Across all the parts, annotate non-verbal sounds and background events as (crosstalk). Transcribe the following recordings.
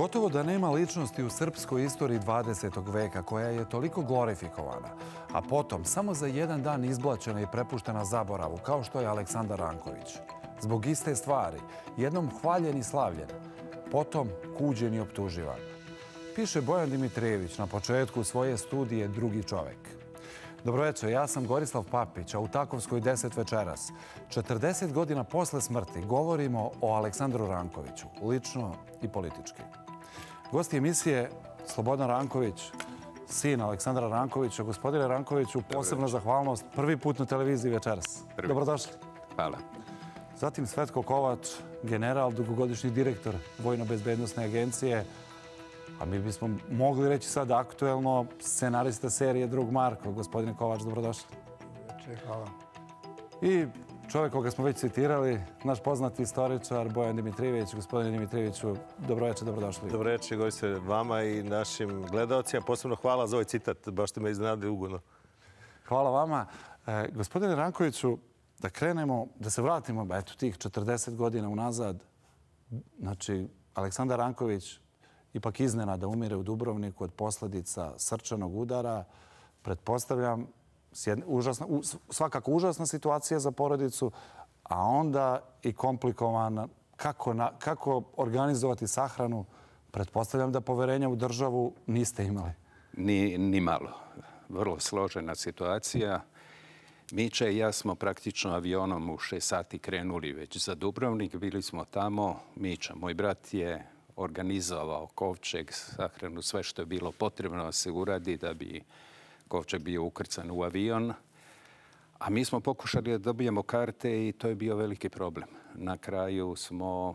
Gotovo da nema ličnosti u srpskoj istoriji 20. veka koja je toliko glorifikovana, a potom samo za jedan dan izblačena i prepuštena zaboravu, kao što je Aleksandar Ranković. Zbog iste stvari, jednom hvaljen i slavljen, potom kuđen i optuživan. Piše Bojan Dimitrijević na početku svoje studije Drugi čovek. Dobroveče, ja sam Gorislav Papić, a u Takovskoj 10 večeras. 40 godina posle smrti govorimo o Aleksandru Rankoviću, lično i politički. Gosti emisije Slobodan Ranković, sin Aleksandra Rankovića. Gospodine Rankoviću, posebna zahvalnost. Prvi put na televiziji večeras. Dobrodošli. Hvala. Zatim Svetko Kovač, general, dugogodišnji direktor Vojno-bezbednostne agencije. A mi bismo mogli reći sad aktuelno scenarista serije Drug Marko. Gospodine Kovač, dobrodošli. Hvala. I čovjek koga smo već citirali, naš poznati istoričar Bojan Dimitrijević. Gospodine Dimitrijeviću, dobroveče, dobrodošli. Dobroveče, govi se vama i našim gledalcima. Posebno hvala za ovaj citat, baš ste me iznenadili ugodno. Hvala vama. E, gospodine Rankoviću, da krenemo, da se vratimo, eto, tih 40 godina unazad. Znači, Aleksandar Ranković ipak iznena da umire u Dubrovniku od posljedica srčanog udara. Pretpostavljam, užasna, svakako užasna situacija za porodicu, a onda i komplikovana kako, na, kako organizovati sahranu. Pretpostavljam da poverenja u državu niste imali. Ni, ni malo. Vrlo složena situacija. Miće i ja smo praktično avionom u šest sati krenuli već za Dubrovnik. Bili smo tamo. Mića, moj brat je organizovao kovčeg, sahranu, sve što je bilo potrebno da se uradi da bi kovčeg bio ukrcan u avion. A mi smo pokušali da dobijemo karte i to je bio veliki problem. Na kraju smo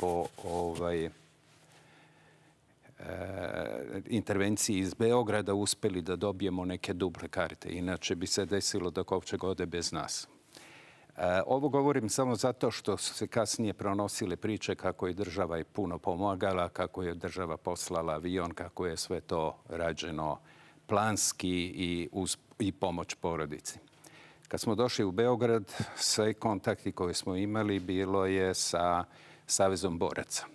po ovaj, e, intervenciji iz Beograda uspeli da dobijemo neke duple karte. Inače bi se desilo da kovčeg ode bez nas. E, ovo govorim samo zato što su se kasnije pronosile priče kako je država i puno pomagala, kako je država poslala avion, kako je sve to rađeno planski i, uz, i pomoć porodici. Kad smo došli u Beograd, sve kontakti koje smo imali bilo je sa Savezom boraca.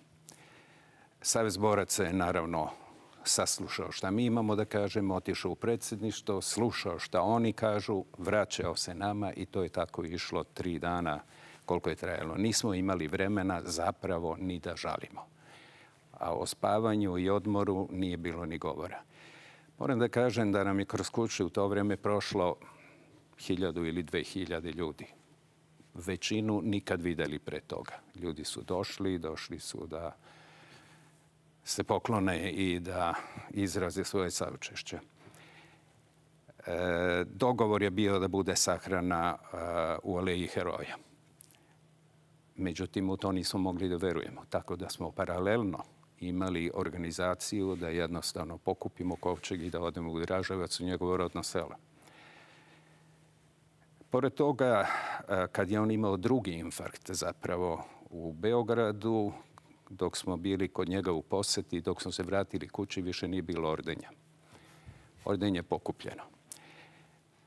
Savez boraca je naravno saslušao šta mi imamo da kažemo, otišao u predsjedništvo, slušao šta oni kažu, vraćao se nama i to je tako išlo tri dana koliko je trajalo. Nismo imali vremena zapravo ni da žalimo. A o spavanju i odmoru nije bilo ni govora. Moram da kažem da nam je kroz kuću u to vrijeme prošlo hiljadu ili dve hiljade ljudi. Većinu nikad videli pre toga. Ljudi su došli, došli su da se poklone i da izraze svoje saučešće. E, dogovor je bio da bude sahrana e, u Aleji heroja. Međutim, u to nismo mogli da verujemo. Tako da smo paralelno imali organizaciju da jednostavno pokupimo kovčeg i da odemo u Draževac u njegovo rodno selo. Pored toga, e, kad je on imao drugi infarkt zapravo u Beogradu, dok smo bili kod njega u poseti, dok smo se vratili kući, više nije bilo ordenja. Ordenje je pokupljeno.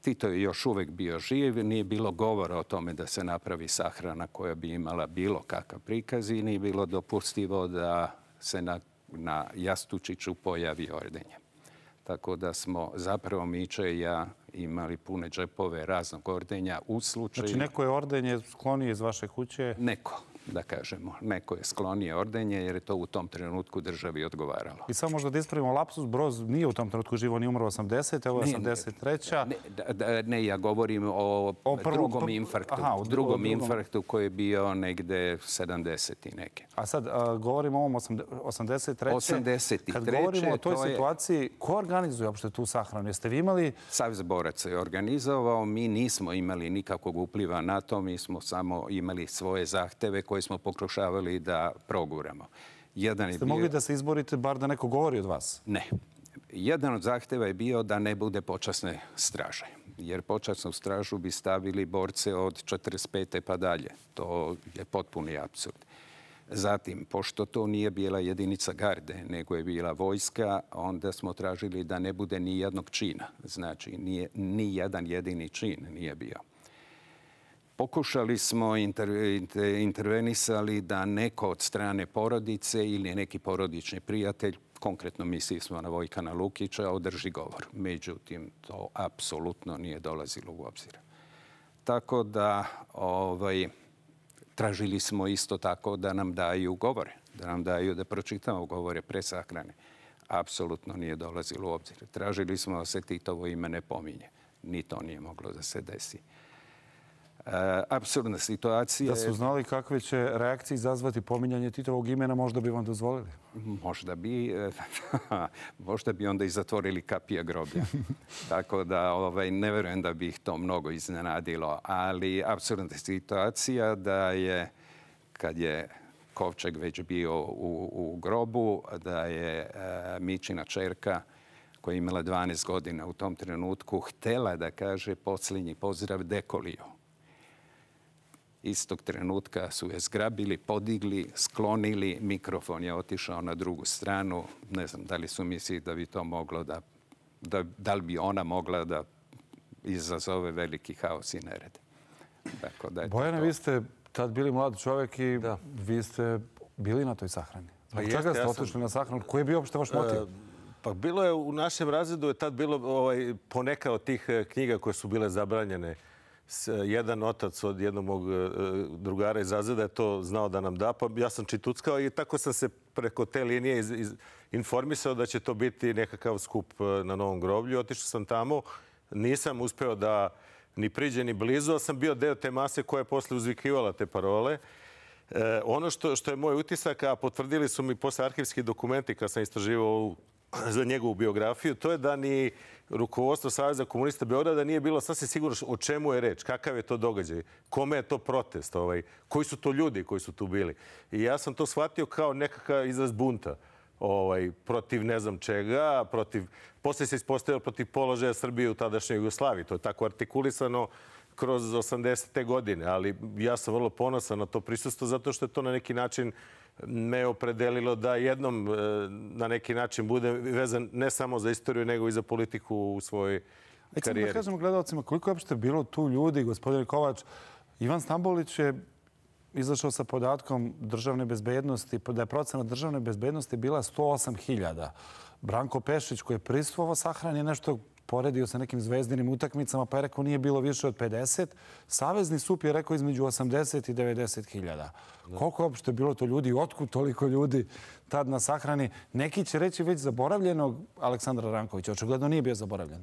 Tito je još uvek bio živ, nije bilo govora o tome da se napravi sahrana koja bi imala bilo kakav prikaz i nije bilo dopustivo da se na, na Jastučiću pojavi ordenje. Tako da smo zapravo Miče i ja imali pune džepove raznog ordenja u slučaju... Znači neko je ordenje sklonio iz vaše kuće? Neko da kažemo. Neko je sklonije ordenje jer je to u tom trenutku državi odgovaralo. I samo možda da ispravimo lapsus, Broz nije u tom trenutku živo, ni umro 80. Ovo je 83. Ne, ne, ja govorim o, o drugom infarktu. Aha, drugom, infarktu koji je bio negde 70. i neke. A sad govorimo o ovom 83. 83. Kad govorimo o toj situaciji, ko organizuje uopšte tu sahranu? Jeste vi imali... Savez boraca je organizovao. Mi nismo imali nikakvog upliva na to. Mi smo samo imali svoje zahteve koje koje smo pokušavali da proguramo. Jedan Ste mogli da se izborite bar da neko govori od vas? Ne. Jedan od zahteva je bio da ne bude počasne straže. Jer počasnu stražu bi stavili borce od 45. pa dalje. To je potpuni absurd. Zatim, pošto to nije bila jedinica garde, nego je bila vojska, onda smo tražili da ne bude ni jednog čina. Znači, nije, ni jedan jedini čin nije bio Pokušali smo, intervenisali da neko od strane porodice ili neki porodični prijatelj, konkretno mislili smo na Vojkana Lukića, održi govor. Međutim, to apsolutno nije dolazilo u obzir. Tako da ovaj, tražili smo isto tako da nam daju govore, da nam daju da pročitamo govore pre sahrane. Apsolutno nije dolazilo u obzir. Tražili smo da se Titovo ime ne pominje. Ni to nije moglo da se desi. E, absurdna situacija. Da su znali kakve će reakcije izazvati pominjanje Titovog imena, možda bi vam dozvolili? Možda bi. E, (laughs) možda bi onda i zatvorili kapija groblja. (laughs) Tako da ovaj, ne verujem da bi ih to mnogo iznenadilo. Ali absurdna situacija da je, kad je Kovčeg već bio u, u grobu, da je e, Mičina čerka koja je imala 12 godina u tom trenutku, htela da kaže posljednji pozdrav Dekoliju istog trenutka su je zgrabili, podigli, sklonili, mikrofon je otišao na drugu stranu. Ne znam da li su mislili da bi to moglo da, da, da li bi ona mogla da izazove veliki haos i nered. Tako da je Bojana, vi ste tad bili mlad čovjek i da. vi ste bili na toj sahrani. Zbog pa čega ste otišli na sahranu? Koji je bio uopšte vaš motiv? E, pa bilo je u našem razredu je tad bilo ovaj, poneka od tih e, knjiga koje su bile zabranjene Eh, jedan otac od jednog mog eh, eh, drugara iz Azeda je to znao da nam da, pa ja sam čituckao i tako sam se preko te linije informisao da će to biti nekakav skup na Novom groblju. Otišao sam tamo, nisam uspeo da ni priđe ni blizu, ali sam bio deo te mase koja je posle uzvikivala te parole. E, ono što, što je moj utisak, a potvrdili su mi posle arhivski dokumenti kad sam istraživao za njegovu biografiju, to je da ni rukovodstvo Savjeza komunista Beograda nije bilo sasvim sigurno o čemu je reč, kakav je to događaj, kome je to protest, ovaj, koji su to ljudi koji su tu bili. I ja sam to shvatio kao nekakav izraz bunta ovaj, protiv ne znam čega, protiv, poslije se ispostavio protiv položaja Srbije u tadašnjoj Jugoslaviji. To je tako artikulisano kroz 80. godine, ali ja sam vrlo ponosan na to prisustvo zato što je to na neki način me opredelilo da jednom e, na neki način bude vezan ne samo za istoriju, nego i za politiku u svojoj karijeri. Da kažemo gledalcima, koliko je uopšte bilo tu ljudi, gospodin Kovač, Ivan Stambolić je izašao sa podatkom državne bezbednosti, da je procena državne bezbednosti bila 108.000. Branko Pešić, koji je pristvovao sahran, je nešto poredio sa nekim zvezdinim utakmicama, pa je rekao nije bilo više od 50. Savezni sup je rekao između 80 i 90 hiljada. Koliko je uopšte bilo to ljudi? Otkud toliko ljudi tad na sahrani? Neki će reći već zaboravljenog Aleksandra Rankovića. Očigledno nije bio zaboravljen.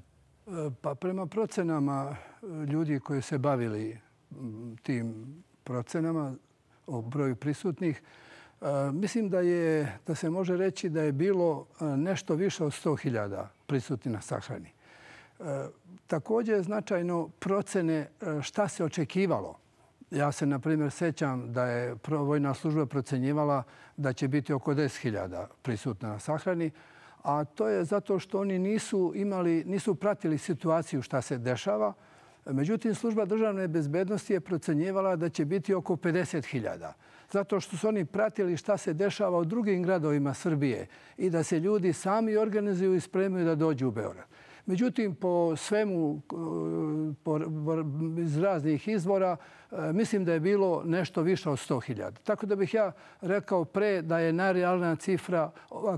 E, pa prema procenama e, ljudi koji se bavili tim procenama o broju prisutnih, e, mislim da je da se može reći da je bilo nešto više od 100.000 prisutni na sahrani. Također je značajno procene e, šta se očekivalo. Ja se, na primjer, sećam da je vojna služba procenjivala da će biti oko 10.000 prisutna na sahrani, a to je zato što oni nisu imali, nisu pratili situaciju šta se dešava. Međutim, služba državne bezbednosti je procenjivala da će biti oko 50.000 zato što su oni pratili šta se dešava u drugim gradovima Srbije i da se ljudi sami organizuju i spremaju da dođu u Beograd. Međutim, po svemu iz raznih izvora, e, mislim da je bilo nešto više od 100.000. Tako da bih ja rekao pre da je najrealna cifra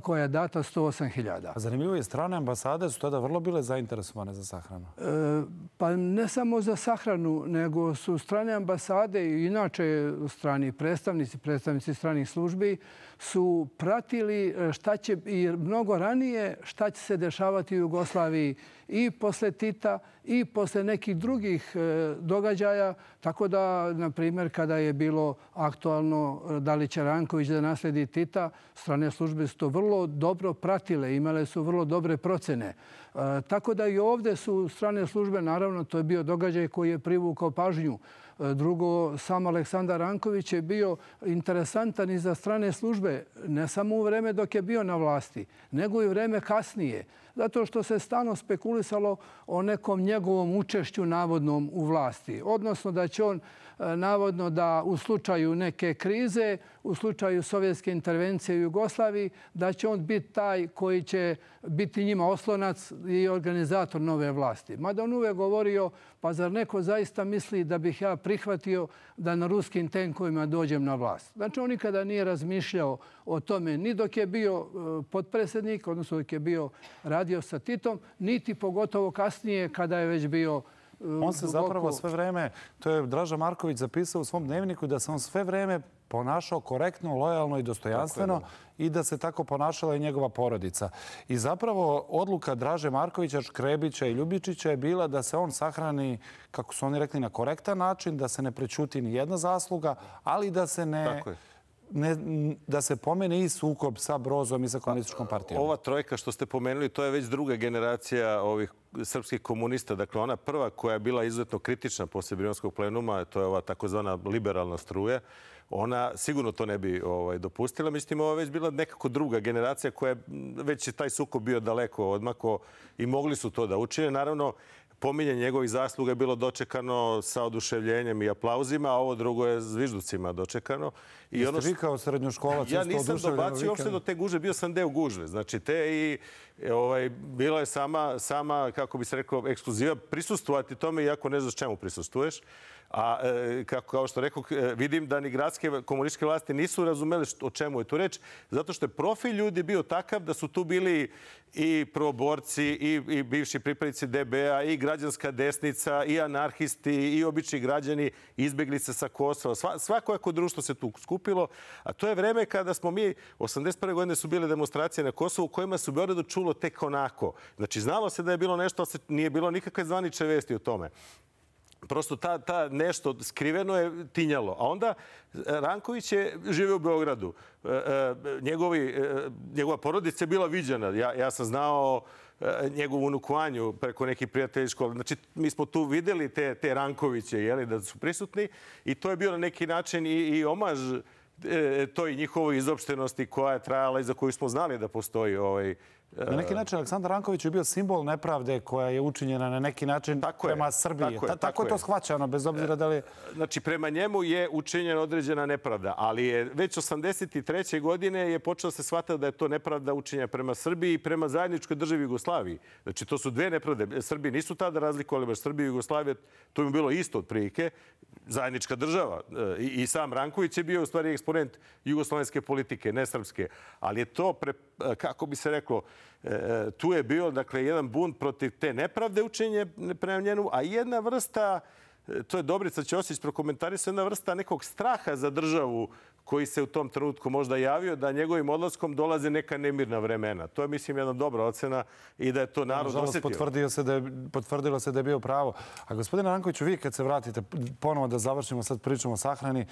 koja je data 108.000. Zanimljivo je, strane ambasade su tada vrlo bile zainteresovane za sahranu. E, pa ne samo za sahranu, nego su strane ambasade i inače strani predstavnici, predstavnici stranih službi, su pratili e, šta će i mnogo ranije šta će se dešavati u Jugoslaviji i posle Tita i posle nekih drugih e, događaja. Tako da, na primjer, kada je bilo aktualno e, da li će Ranković da nasledi Tita, strane službe su to vrlo dobro pratile, imale su vrlo dobre procene. E, tako da i ovde su strane službe, naravno, to je bio događaj koji je privukao pažnju Drugo, sam Aleksandar Ranković je bio interesantan i za strane službe, ne samo u vreme dok je bio na vlasti, nego i u vreme kasnije. Zato što se stano spekulisalo o nekom njegovom učešću navodnom u vlasti. Odnosno da će on e, navodno da u slučaju neke krize, u slučaju sovjetske intervencije u Jugoslaviji, da će on biti taj koji će biti njima oslonac i organizator nove vlasti. Mada on uvek govorio, pa zar neko zaista misli da bih ja prihvatio da na ruskim tenkovima dođem na vlast. Znači, on nikada nije razmišljao o tome ni dok je bio e, podpredsjednik, odnosno dok je bio radio sa Titom, niti pogotovo kasnije kada je već bio e, On se zapravo sve vreme, to je Draža Marković zapisao u svom dnevniku, da se on sve vreme ponašao korektno, lojalno i dostojanstveno i da se tako ponašala i njegova porodica. I zapravo odluka Draže Markovića, Škrebića i Ljubičića je bila da se on sahrani, kako su oni rekli, na korektan način, da se ne prećuti ni jedna zasluga, ali da se ne... Ne, da se pomene i sukob sa Brozom i sa komunističkom partijom. Ova trojka što ste pomenuli, to je već druga generacija ovih srpskih komunista. Dakle, ona prva koja je bila izuzetno kritična posle Brionskog plenuma, to je ova takozvana liberalna struja ona sigurno to ne bi ovaj, dopustila. Mislim, ovo je već bila nekako druga generacija koja je već je taj sukob bio daleko odmako i mogli su to da učine. Naravno, pominjanje njegovih zasluga je bilo dočekano sa oduševljenjem i aplauzima, a ovo drugo je zvižducima dočekano. I Jeste ono što... vi kao srednjoškolac Ja nisam dobacio uopšte do te gužve, bio sam deo gužve. Znači, te i ovaj, bila je sama, sama, kako bi se rekao, ekskluziva prisustovati tome, iako ne znaš čemu prisustuješ. A e, kako, kao što rekao, e, vidim da ni gradske komunističke vlasti nisu razumeli o čemu je tu reč, zato što je profil ljudi bio takav da su tu bili i proborci, i, i bivši pripadnici DBA, i građanska desnica, i anarhisti, i obični građani, izbjeglice sa Kosova. Sva, svako jako društvo se tu skupilo. A to je vreme kada smo mi, 81. godine su bile demonstracije na Kosovu, kojima su Beogradu čulo tek onako. Znači, znalo se da je bilo nešto, ali nije bilo nikakve zvaniče vesti o tome prosto ta, ta nešto skriveno je tinjalo. A onda e, Ranković je živeo u Beogradu. E, e, njegovi, njegova porodica je bila viđena. Ja, ja sam znao njegovu unukovanju preko nekih prijatelji škole. Znači, mi smo tu videli te, te Rankoviće, jeli, da su prisutni i to je bio na neki način i, i omaž toj njihovoj izopštenosti koja je trajala i za koju smo znali da postoji ovaj, Na neki način Aleksandar Ranković je bio simbol nepravde koja je učinjena na neki način prema Srbiji. Tako je to shvaćano, bez obzira da li... Znači, prema njemu je učinjena određena nepravda, ali je već 83. godine je počeo se shvatati da je to nepravda učinjena prema Srbiji i prema zajedničkoj državi Jugoslaviji. Znači, to su dve nepravde. Srbiji nisu tada razlikovali, baš Srbiji i Jugoslavije, to im bilo isto od prilike, zajednička država. E, I sam Ranković je bio u stvari eksponent jugoslovenske politike, ne srpske. Ali je to, e, kako bi se reklo, e, tu je bio dakle, jedan bunt protiv te nepravde učenje prema njenu, a jedna vrsta, to je Dobrica Ćosić prokomentarisao, jedna vrsta nekog straha za državu koji se u tom trenutku možda javio da njegovim odlaskom dolaze neka nemirna vremena. To je, mislim, jedna dobra ocena i da je to narod osjetio. Potvrdio se da je, potvrdilo se da je bio pravo. A gospodine Rankoviću, vi kad se vratite ponovo da završimo sad pričamo o sahrani,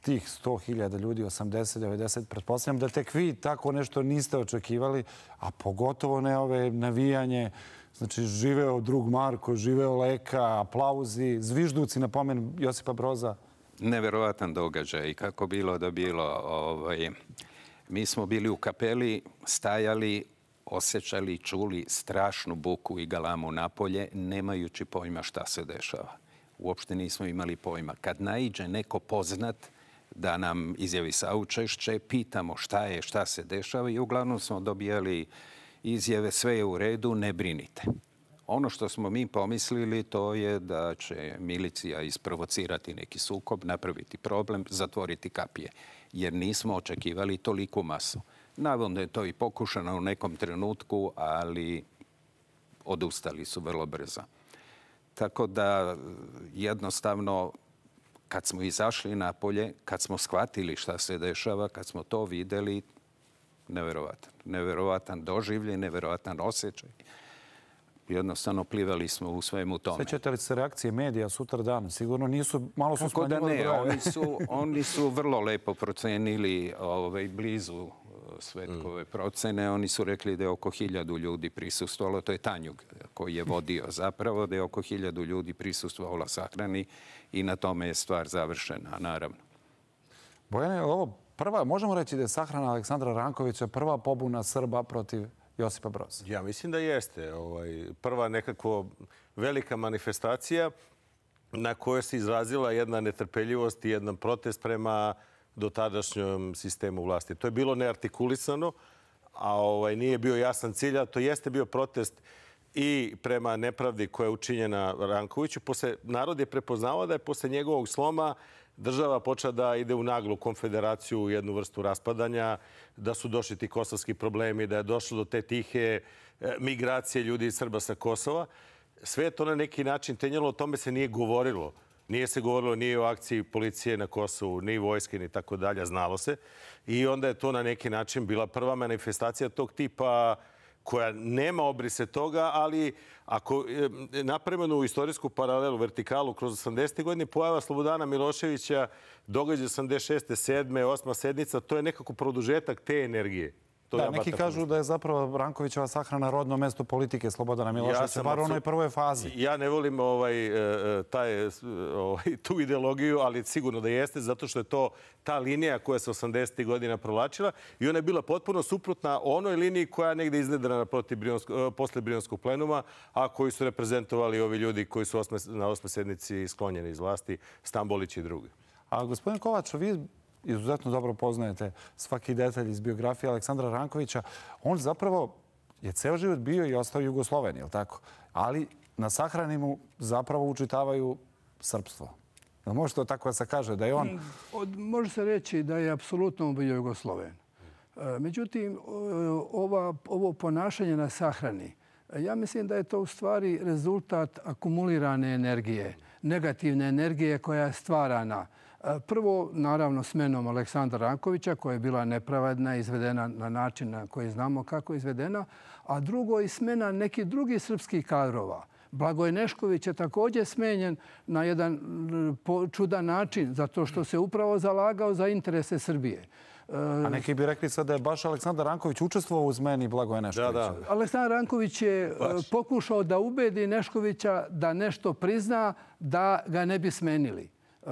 tih 100.000 ljudi, 80, 90, pretpostavljam da tek vi tako nešto niste očekivali, a pogotovo ne ove navijanje, znači živeo drug Marko, živeo Leka, aplauzi, zvižduci na pomen Josipa Broza neverovatan događaj i kako bilo da bilo. Ovaj, mi smo bili u kapeli, stajali, osjećali, čuli strašnu buku i galamu napolje, nemajući pojma šta se dešava. Uopšte nismo imali pojma. Kad naiđe neko poznat da nam izjavi saučešće, pitamo šta je, šta se dešava i uglavnom smo dobijali izjave sve je u redu, ne brinite. Ono što smo mi pomislili to je da će milicija isprovocirati neki sukob, napraviti problem, zatvoriti kapije, jer nismo očekivali toliku masu. Navodno je to i pokušano u nekom trenutku, ali odustali su vrlo brzo. Tako da jednostavno kad smo izašli na polje, kad smo shvatili šta se dešava, kad smo to videli, neverovatan. Neverovatan doživlje, neverovatan osjećaj jednostavno plivali smo u svemu tome. Svećate li se reakcije medija sutra dan? Sigurno nisu, malo su smanjivali ne, oni su, oni su vrlo lepo procenili ovaj, blizu uh, svetkove procene. Oni su rekli da je oko hiljadu ljudi prisustvovalo. To je Tanjug koji je vodio (laughs) zapravo, da je oko hiljadu ljudi prisustvovalo sahrani i na tome je stvar završena, naravno. Bojane, ovo prva, možemo reći da je sahrana Aleksandra Rankovića prva pobuna Srba protiv Josipa Broza? Ja mislim da jeste. Ovaj, prva nekako velika manifestacija na kojoj se izrazila jedna netrpeljivost i jedan protest prema dotadašnjom sistemu vlasti. To je bilo neartikulisano, a ovaj, nije bio jasan cilj, a to jeste bio protest i prema nepravdi koja je učinjena Rankoviću. Narod je prepoznao da je posle njegovog sloma država počela da ide u naglu konfederaciju, u jednu vrstu raspadanja, da su došli ti kosovski problemi, da je došlo do te tihe e, migracije ljudi iz Srba sa Kosova. Sve je to na neki način tenjelo, o tome se nije govorilo. Nije se govorilo ni o akciji policije na Kosovu, ni vojske, ni tako dalje, znalo se. I onda je to na neki način bila prva manifestacija tog tipa koja nema obrise toga, ali ako e, napravimo u istorijsku paralelu, vertikalu, kroz 80. godine pojava Slobodana Miloševića, događa 86. 7. 8. sednica, to je nekako produžetak te energije. Da, neki kažu da je zapravo Brankovićeva sahrana rodno mesto politike Slobodana Miloševića, bar u onoj prvoj fazi. Ja ne volim ovaj, e, e, ovaj, tu ideologiju, ali sigurno da jeste, zato što je to ta linija koja se 80. godina prolačila i ona je bila potpuno suprotna onoj liniji koja je negde izgledana e, posle Brionskog plenuma, a koji su reprezentovali ovi ljudi koji su na osme sednici sklonjeni iz vlasti, Stambolić i drugi. A gospodin Kovač, vi izuzetno dobro poznajete svaki detalj iz biografije Aleksandra Rankovića. On zapravo je ceo život bio i ostao Jugosloven, je li tako? Ali na sahrani mu zapravo učitavaju srpstvo. Može to tako da se kaže da je on... Mm. Od, može se reći da je apsolutno bio Jugosloven. E, međutim, međutim, ovo ponašanje na sahrani, ja mislim da je to u stvari rezultat akumulirane energije, negativne energije koja je stvarana. Prvo, naravno, smenom Aleksandra Rankovića, koja je bila nepravedna, izvedena na način na koji znamo kako je izvedena, a drugo i smena nekih drugih srpskih kadrova. Blagoj Nešković je također smenjen na jedan čudan način, zato što se upravo zalagao za interese Srbije. A neki bi rekli sad da je baš Aleksandar Ranković učestvovao u zmeni Blagoje Neškovića. Aleksandar Ranković je e, pokušao da ubedi Neškovića da nešto prizna da ga ne bi smenili.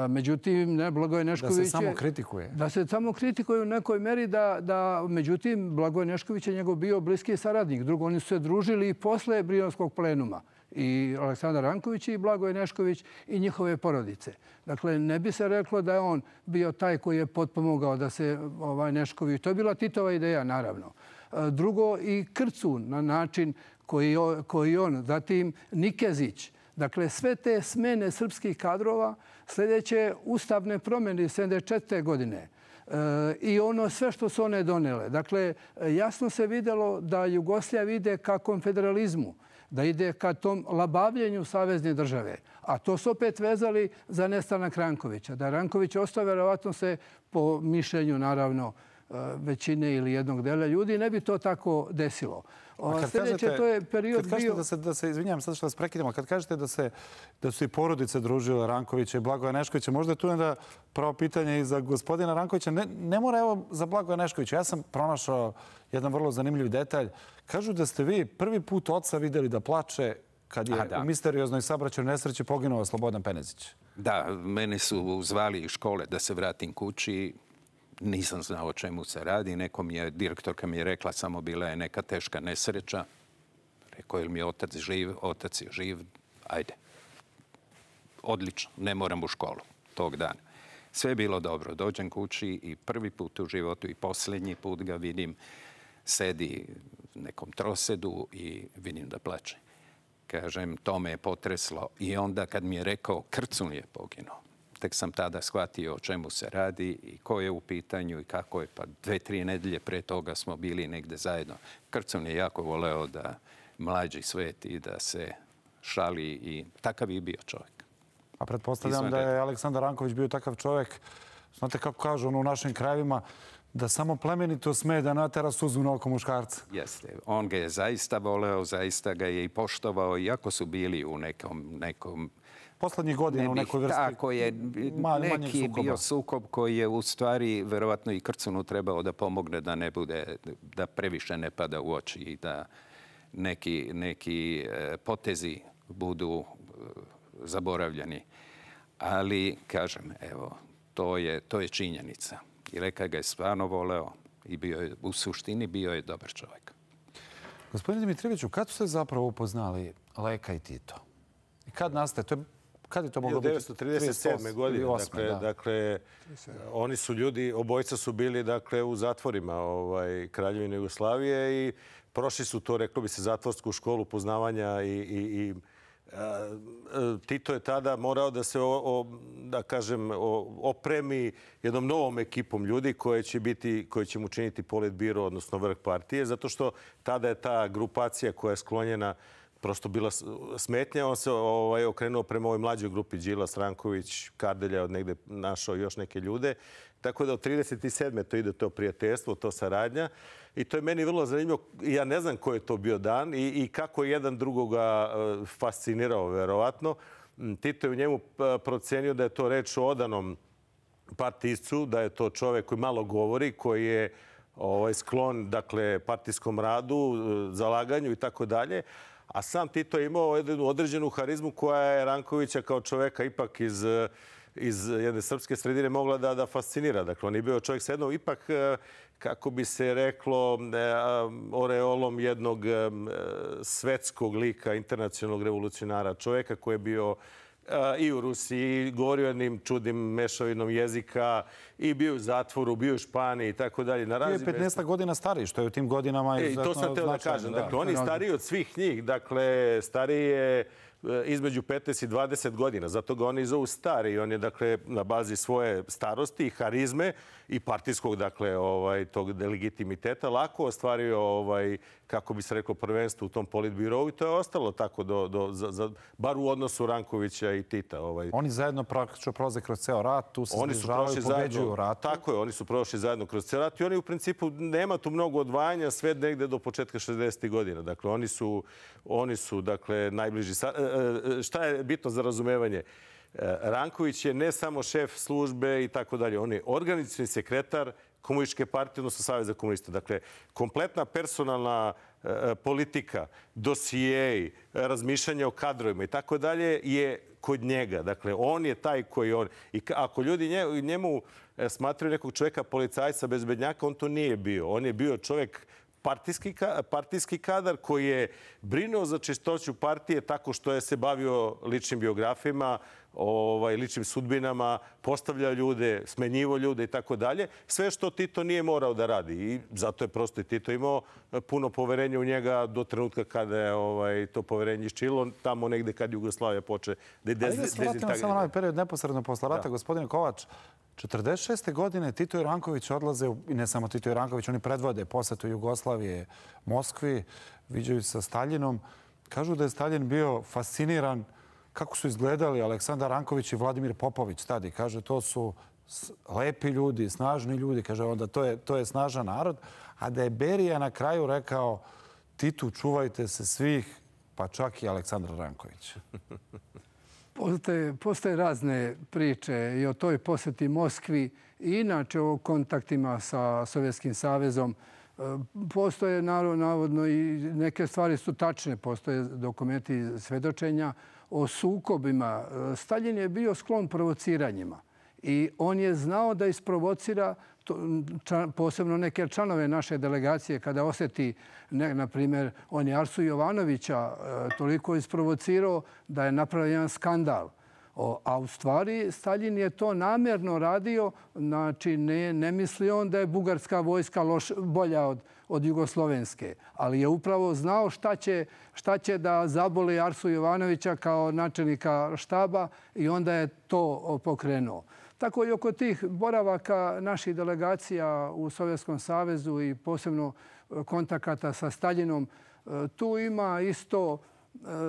Međutim, ne, Blagoj Nešković je... Da se samo kritikuje. Da se samo kritikuje u nekoj meri da, da međutim, Blagoj Nešković je njegov bio bliski saradnik. Drugo, oni su se družili i posle Brionskog plenuma. I Aleksandar Ranković i Blagoj Nešković i njihove porodice. Dakle, ne bi se reklo da je on bio taj koji je potpomogao da se ovaj Nešković... To je bila Titova ideja, naravno. Drugo, i Krcu na način koji, koji on, zatim Nikezić, Dakle, sve te smene srpskih kadrova, sljedeće ustavne promjene 74. godine e, i ono sve što su one donele. Dakle, jasno se videlo da Jugoslija ide ka konfederalizmu, da ide ka tom labavljenju savezne države. A to su opet vezali za nestanak Rankovića. Da Ranković ostao, verovatno se po mišljenju, naravno, e, većine ili jednog dela ljudi, ne bi to tako desilo. Sljedeće, to je period bio... Kad kažete da se, da se izvinjam, sad što vas prekidamo, kad kažete da, se, da su i porodice družile Rankovića i Blagoja Neškovića, možda je tu onda pravo pitanje i za gospodina Rankovića. Ne, ne mora evo za Blagoja Neškovića. Ja sam pronašao jedan vrlo zanimljiv detalj. Kažu da ste vi prvi put oca videli da plače kad je u misterioznoj sabraćoj nesreći poginuo Slobodan Penezić. Da, mene su zvali iz škole da se vratim kući nisam znao o čemu se radi. Nekom je, direktorka mi je rekla, samo bila je neka teška nesreća. Rekao je mi otac živ, otac je živ, ajde. Odlično, ne moram u školu tog dana. Sve je bilo dobro. Dođem kući i prvi put u životu i posljednji put ga vidim sedi nekom trosedu i vidim da plače. Kažem, to me je potreslo. I onda kad mi je rekao, Krcun je poginuo tek sam tada shvatio o čemu se radi i ko je u pitanju i kako je. Pa dve, tri nedelje pre toga smo bili negde zajedno. Krcun je jako voleo da mlađi svet i da se šali i takav je bio čovjek. A pretpostavljam da je Aleksandar Ranković bio takav čovjek, znate kako kažu ono, u našim krajevima, da samo plemenito sme da natera suzu na oko muškarca. Jeste. On ga je zaista voleo, zaista ga je i poštovao, iako su bili u nekom, nekom poslednjih godina u nekoj vrsti Tako je. Neki bio sukob koji je u stvari verovatno i Krcunu trebao da pomogne da ne bude, da previše ne pada u oči i da neki, neki e, potezi budu e, zaboravljeni. Ali, kažem, evo, to je, to je činjenica. I Leka ga je stvarno voleo i bio je, u suštini bio je dobar čovjek. Gospodine Dimitrijeviću, kad su se zapravo upoznali Leka i Tito? I kad nastaje? To je Kad je to moglo biti? 1937. godine. Dakle, dakle, oni su ljudi, obojca su bili dakle, u zatvorima ovaj, Kraljevine Jugoslavije i prošli su to, reklo bi se, zatvorsku školu poznavanja i, i, i Tito je tada morao da se, o, da kažem, opremi jednom novom ekipom ljudi koje će, biti, koje će mu činiti politbiro, odnosno vrh partije, zato što tada je ta grupacija koja je sklonjena prosto bila smetnja. On se ovaj, okrenuo prema ovoj mlađoj grupi Đila, Stranković, Kardelja, od negde našao još neke ljude. Tako da od 37. to ide to prijateljstvo, to saradnja. I to je meni vrlo zanimljivo. Ja ne znam koji je to bio dan i, i kako je jedan drugoga e, fascinirao, verovatno. Mm, Tito je u njemu procenio da je to reč o odanom partijscu, da je to čovek koji malo govori, koji je ovaj, sklon dakle, partijskom radu, e, zalaganju i tako dalje. A sam Tito je imao jednu određenu harizmu koja je Rankovića kao čoveka ipak iz iz jedne srpske sredine mogla da, da fascinira. Dakle, on je bio čovjek sa jednom ipak, eh, kako bi se reklo, eh, eh, oreolom jednog svetskog lika, internacionalnog revolucionara, čovjeka koji je bio i u Rusiji, govorio jednim čudnim mešavinom jezika i bio u zatvoru, bio u Španiji i tako dalje. Na bio je 15 godina stariji, što je u tim godinama izuzetno značajno. To sam teo da kažem. Dakle, on je stariji od svih njih. Dakle, stariji je E, između 15 i 20 godina. Zato ga oni zovu stari. On je dakle, na bazi svoje starosti i harizme i partijskog dakle, ovaj, tog legitimiteta lako ostvario, ovaj, kako bi se reklo, prvenstvo u tom politbirovu i to je ostalo tako, do, do, za, za, bar u odnosu Rankovića i Tita. Ovaj. Oni zajedno praktično prolaze kroz ceo rat, tu se oni su pobeđuju rat. Tako je, oni su prošli zajedno kroz ceo rat i oni u principu nema tu mnogo odvajanja sve negde do početka 60. godina. Dakle, oni su, oni su dakle, najbliži. Sa, e, e, šta je bitno za razumevanje? E, Ranković je ne samo šef službe i tako dalje. On je organizacijni sekretar komunističke partije, odnosno Saveza komunista. Dakle, kompletna personalna e, e politika, dosijeji, razmišljanje o kadrovima i tako dalje je kod njega. Dakle, on je taj koji on... I ako ljudi njemu e, smatraju nekog čovjeka policajca bezbednjaka, on to nije bio. On je bio čovjek partijski, partijski kadar koji je brinuo za čistoću partije tako što je se bavio ličnim biografima, ovaj, ličnim sudbinama, postavljao ljude, smenjivo ljude i tako dalje. Sve što Tito nije morao da radi. I zato je prosto i Tito imao puno poverenja u njega do trenutka kada je ovaj, to poverenje iščilo, tamo negde kad Jugoslavija poče da je dezintagira. Ali da se samo na ovaj period neposredno posle rata, gospodine Kovač, 46. godine Tito i Ranković odlaze, i ne samo Tito i Ranković, oni predvode posetu Jugoslavije Moskvi, viđaju sa Staljinom. Kažu da je Staljin bio fasciniran kako su izgledali Aleksandar Ranković i Vladimir Popović tada. Kaže, to su lepi ljudi, snažni ljudi. Kaže, onda to je, to je snažan narod. A da je Berija na kraju rekao, Titu, čuvajte se svih, pa čak i Aleksandar Ranković. (laughs) Postoje, postoje razne priče i o toj posjeti Moskvi i inače o kontaktima sa Sovjetskim savezom. E, postoje navodno i neke stvari su tačne, postoje dokumenti svedočenja o sukobima. E, Stalin je bio sklon provociranjima i on je znao da isprovocira posebno neke članove naše delegacije kada osjeti, na primjer, on je Arsu Jovanovića e, toliko isprovocirao da je napravio jedan skandal. A u stvari Stalin je to namjerno radio, znači ne, ne misli on da je bugarska vojska loš, bolja od, od jugoslovenske, ali je upravo znao šta će, šta će da zaboli Arsu Jovanovića kao načelnika štaba i onda je to pokrenuo. Tako i oko tih boravaka naših delegacija u Sovjetskom savezu i posebno e, kontakata sa Stalinom, e, tu ima isto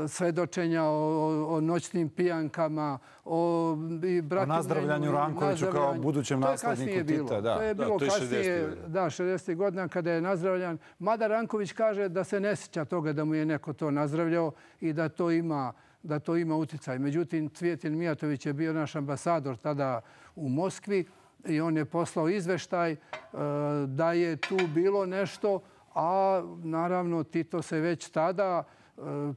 svedočenja o, noćnim pijankama, o i O nazdravljanju Rankoviću kao budućem nasledniku Tita. Da. To je bilo kasnije, da, 60. godina kada je nazdravljan. Mada Ranković kaže da se ne sjeća toga da mu je neko to nazdravljao i da to ima da to ima utjecaj. Međutim, Cvjetin Mijatović je bio naš ambasador tada u Moskvi i on je poslao izveštaj e, da je tu bilo nešto, a naravno Tito se već tada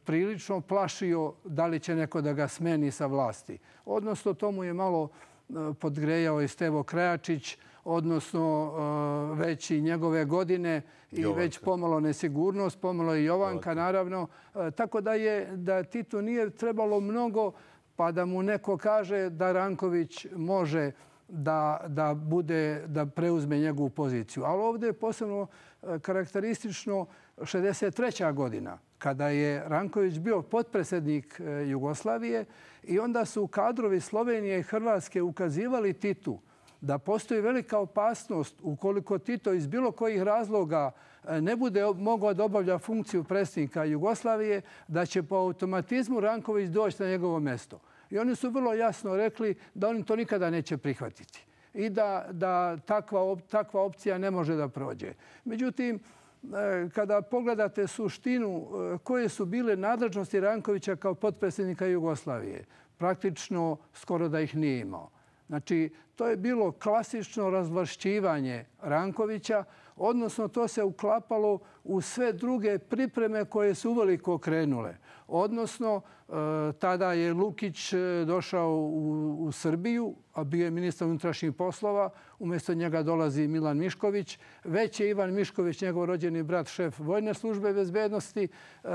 prilično plašio da li će neko da ga smeni sa vlasti. Odnosno, tomu je malo e, podgrejao i Stevo Krajačić, odnosno e, već i njegove godine i već pomalo nesigurnost, pomalo i Jovanka, naravno. E, tako da je da Tito nije trebalo mnogo pa da mu neko kaže da Ranković može da, da, bude, da preuzme njegovu poziciju. Ali ovdje je posebno karakteristično 63. godina, kada je Ranković bio potpredsjednik e, Jugoslavije i onda su kadrovi Slovenije i Hrvatske ukazivali Titu da postoji velika opasnost ukoliko Tito iz bilo kojih razloga e, ne bude mogao da obavlja funkciju predsjednika Jugoslavije, da će po automatizmu Ranković doći na njegovo mesto. I oni su vrlo jasno rekli da oni to nikada neće prihvatiti i da, da takva, takva opcija ne može da prođe. Međutim, E, kada pogledate suštinu e, koje su bile nadležnosti Rankovića kao potpredsjednika Jugoslavije, praktično skoro da ih nije imao. Znači, to je bilo klasično razvlašćivanje Rankovića, odnosno to se uklapalo u sve druge pripreme koje su uveliko krenule. Odnosno, e, tada je Lukić e, došao u Srbiju, a bio je ministar unutrašnjih poslova. Umjesto njega dolazi Milan Mišković. Već je Ivan Mišković, njegov rođeni brat, šef Vojne službe bezbednosti. E,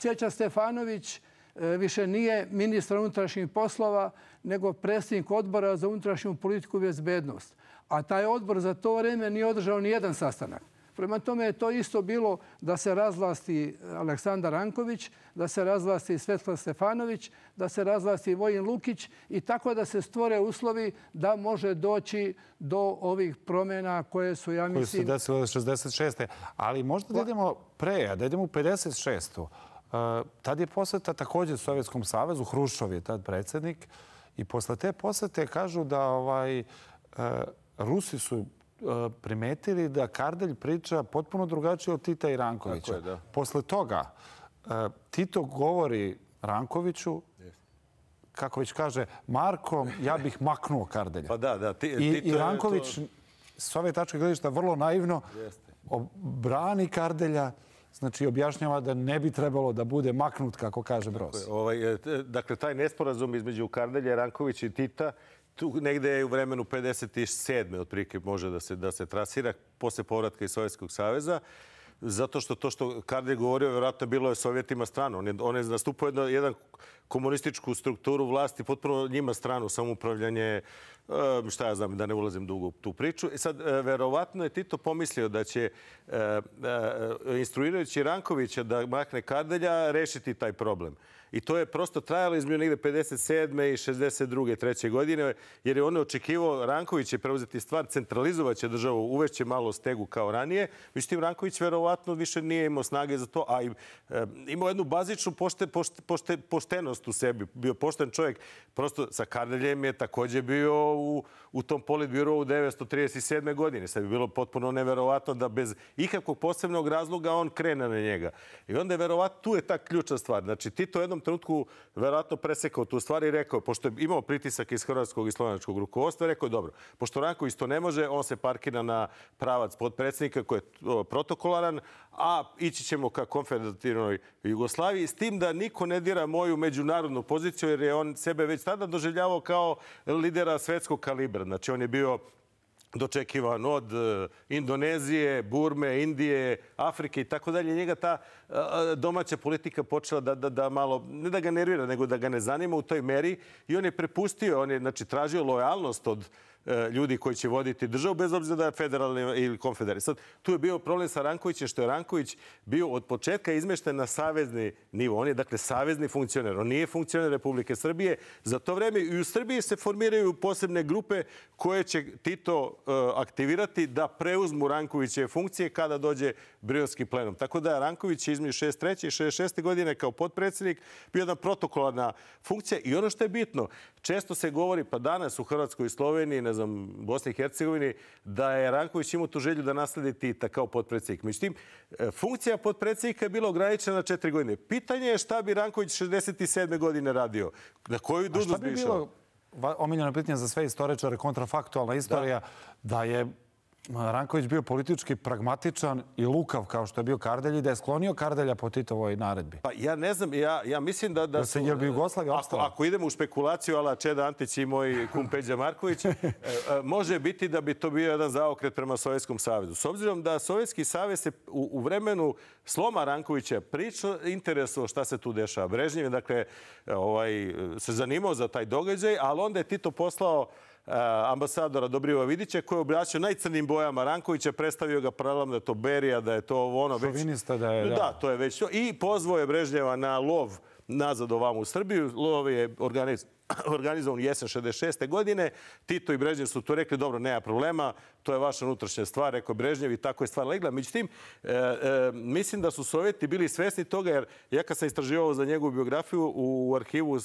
Sjeća Stefanović više nije ministar unutrašnjih poslova, nego predsjednik odbora za unutrašnju politiku i bezbednost. A taj odbor za to vreme nije održao ni jedan sastanak. Prema tome je to isto bilo da se razvlasti Aleksandar Anković, da se razvlasti Svetla Stefanović, da se razvlasti Vojin Lukić i tako da se stvore uslovi da može doći do ovih promjena koje su, ja mislim... Koje su desile 66. Ali možda da idemo pre, da idemo u 56. Uh, tad je poseta također Sovjetskom savezu, Hrušov je tad predsjednik, i posle te posete kažu da ovaj, uh, Rusi su E, primetili da Kardelj priča potpuno drugačije od Tita i Rankovića. Posle toga e, Tito govori Rankoviću kako već kaže, Marko, ja bih maknuo Kardelja. Pa da, da. I Ranković, s ove tačke gledišta, vrlo naivno brani Kardelja, znači objašnjava da ne bi trebalo da bude maknut, kako kaže Bros. Ovaj, e, dakle, taj nesporazum između Kardelja, Rankovića i Tita tu negde je u vremenu 57. otprilike može da se, da se trasira posle povratka iz Sovjetskog saveza. Zato što to što Kardelj govorio, vjerojatno bilo je Sovjetima strano. On je, on je nastupao jedan, jedan komunističku strukturu vlasti, potpuno njima stranu, samoupravljanje, šta ja znam, da ne ulazim dugo u tu priču. I sad, e, verovatno je Tito pomislio da će, e, instruirajući Rankovića da makne Kardelja, rešiti taj problem. I to je prosto trajalo između negde 57. i 62. treće godine, jer je ono očekivao Ranković je preuzeti stvar, centralizovaće državu, uvešće malo stegu kao ranije. Međutim, Ranković verovatno više nije imao snage za to, a eh, imao jednu bazičnu pošte, pošte, pošte, poštenost u sebi. Bio pošten čovjek. Prosto sa Kardeljem je također bio u, u tom politbirovu 1937. godine. Sad bi bilo potpuno neverovatno da bez ikakvog posebnog razloga on krene na njega. I onda je verovatno, tu je ta ključna stvar. Znači, Tito jednom trenutku verovatno presekao tu stvar i rekao, pošto je imao pritisak iz hrvatskog i slovenačkog rukovodstva, rekao je dobro, pošto Ranko isto ne može, on se parkira na pravac podpredsjednika koji je protokolaran, a ići ćemo ka konfederativnoj Jugoslaviji, s tim da niko ne dira moju međunarodnu poziciju, jer je on sebe već tada doživljavao kao lidera svetskog kalibra. Znači, on je bio dočekivan od e, Indonezije, Burme, Indije, Afrike i tako dalje. Njega ta e, e, domaća politika počela da, da, da malo, ne da ga nervira, nego da ga ne zanima u toj meri. I on je prepustio, on je znači, tražio lojalnost od E, ljudi koji će voditi državu, bez obzira da je federalni ili konfederalni. Sad, tu je bio problem sa Rankovićem, što je Ranković bio od početka izmešten na savezni nivo. On je, dakle, savezni funkcioner. On nije funkcioner Republike Srbije. Za to vreme i u Srbiji se formiraju posebne grupe koje će Tito e, aktivirati da preuzmu Rankoviće funkcije kada dođe Brionski plenum. Tako da Ranković je između 63. i 66. godine kao potpredsjednik bio jedna protokolarna funkcija. I ono što je bitno, često se govori, pa danas u Hrvatskoj i Sloveniji, ne znam, Bosni i Hercegovini, da je Ranković imao tu želju da nasledi Tita kao potpredsjednik. Međutim, e, funkcija potpredsjednika je bila ograničena na četiri godine. Pitanje je šta bi Ranković 67. godine radio? Na koju dužnost bi išao? Omiljeno pitanje za sve istoričare, kontrafaktualna istorija, da je Ranković bio politički pragmatičan i lukav kao što je bio Kardelj i da je sklonio Kardelja po Titovoj naredbi. Pa ja ne znam, ja, ja mislim da... da se, bi Jugoslavia ako, ako idemo u spekulaciju, ala Čeda Antić i moj kum Peđa Marković, (laughs) e, e, može biti da bi to bio jedan zaokret prema Sovjetskom savezu. S obzirom da Sovjetski savez se u, u vremenu sloma Rankovića priča interesuo šta se tu dešava. Brežnjev dakle, ovaj, se zanimao za taj događaj, ali onda je Tito poslao ambasadora Dobriva Vidića koji je obraćao najcrnim bojama Rankovića, predstavio ga paralelno da je to Berija, da je to ono... Šovinista da je, da. Da, to je već to. I pozvao je Brežnjeva na lov nazad ovamo u Srbiju. Lov je (coughs) organizovan jesen 66. godine. Tito i Brežnjev su to rekli, dobro, nema problema, to je vaša unutrašnja stvar, rekao Brežnjev i tako je stvar legla. Međutim, e, e, mislim da su Sovjeti bili svesni toga, jer ja kad sam istraživao za njegovu biografiju u arhivu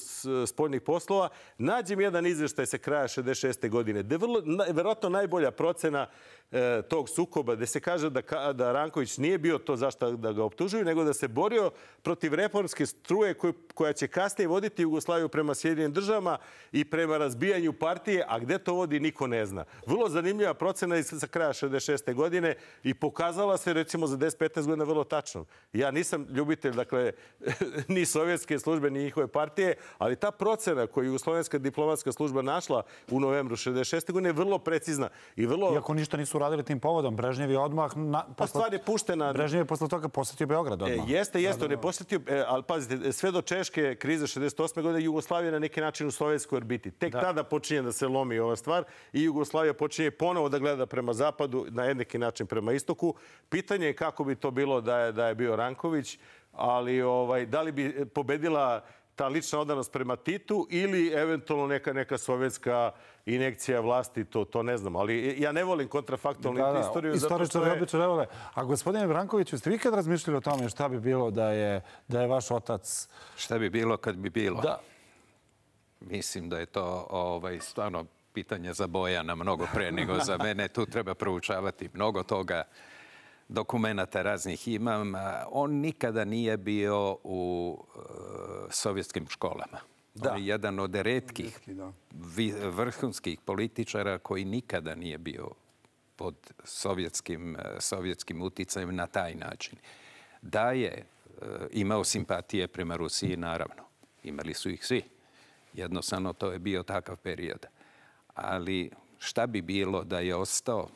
spoljnih poslova, nađem jedan izveštaj se kraja 66. godine, gde je verovatno najbolja procena E, tog sukoba, gde se kaže da, da Ranković nije bio to zašto da ga optužuju, nego da se borio protiv reformske struje koja će kasnije voditi Jugoslaviju prema Sjedinim državama i prema razbijanju partije, a gde to vodi niko ne zna. Vrlo zanimljiva procena iz sa kraja 66. godine i pokazala se recimo za 10-15 godina vrlo tačno. Ja nisam ljubitelj, dakle, (laughs) ni sovjetske službe, ni njihove partije, ali ta procena koju Jugoslovenska diplomatska služba našla u novembru 66. godine je vrlo precizna. I vrlo... Iako ništa nisu uradili tim povodom. Brežnjev je odmah... Na, pa stvar je puštena... Brežnjev je posle toga posjetio Beograd e, odmah. E, jeste, jeste, on je posjetio, e, ali pazite, sve do Češke krize 68. godine Jugoslavija na neki način u sovjetskoj orbiti. Tek da. tada počinje da se lomi ova stvar i Jugoslavija počinje ponovo da gleda prema zapadu, na neki način prema istoku. Pitanje je kako bi to bilo da je, da je bio Ranković, ali ovaj, da li bi pobedila ta lična odanost prema Titu ili eventualno neka neka sovjetska inekcija vlasti, to, to ne znam. Ali ja ne volim kontrafaktualnu da, istoriju. Istoričari je... obično ne vole. A gospodine Brankoviću, ste vi kad razmišljali o tome šta bi bilo da je, da je vaš otac... Šta bi bilo kad bi bilo? Da. Mislim da je to ovaj, stvarno pitanje za Bojana mnogo pre nego za mene. Tu treba proučavati mnogo toga dokumenta raznih imam. On nikada nije bio u uh, sovjetskim školama. Da. On je jedan od redkih vrhunskih političara koji nikada nije bio pod sovjetskim, e, sovjetskim uticajem na taj način. Da je e, imao simpatije prema Rusiji, naravno. Imali su ih svi. Jednostavno, to je bio takav period. Ali šta bi bilo da je ostao?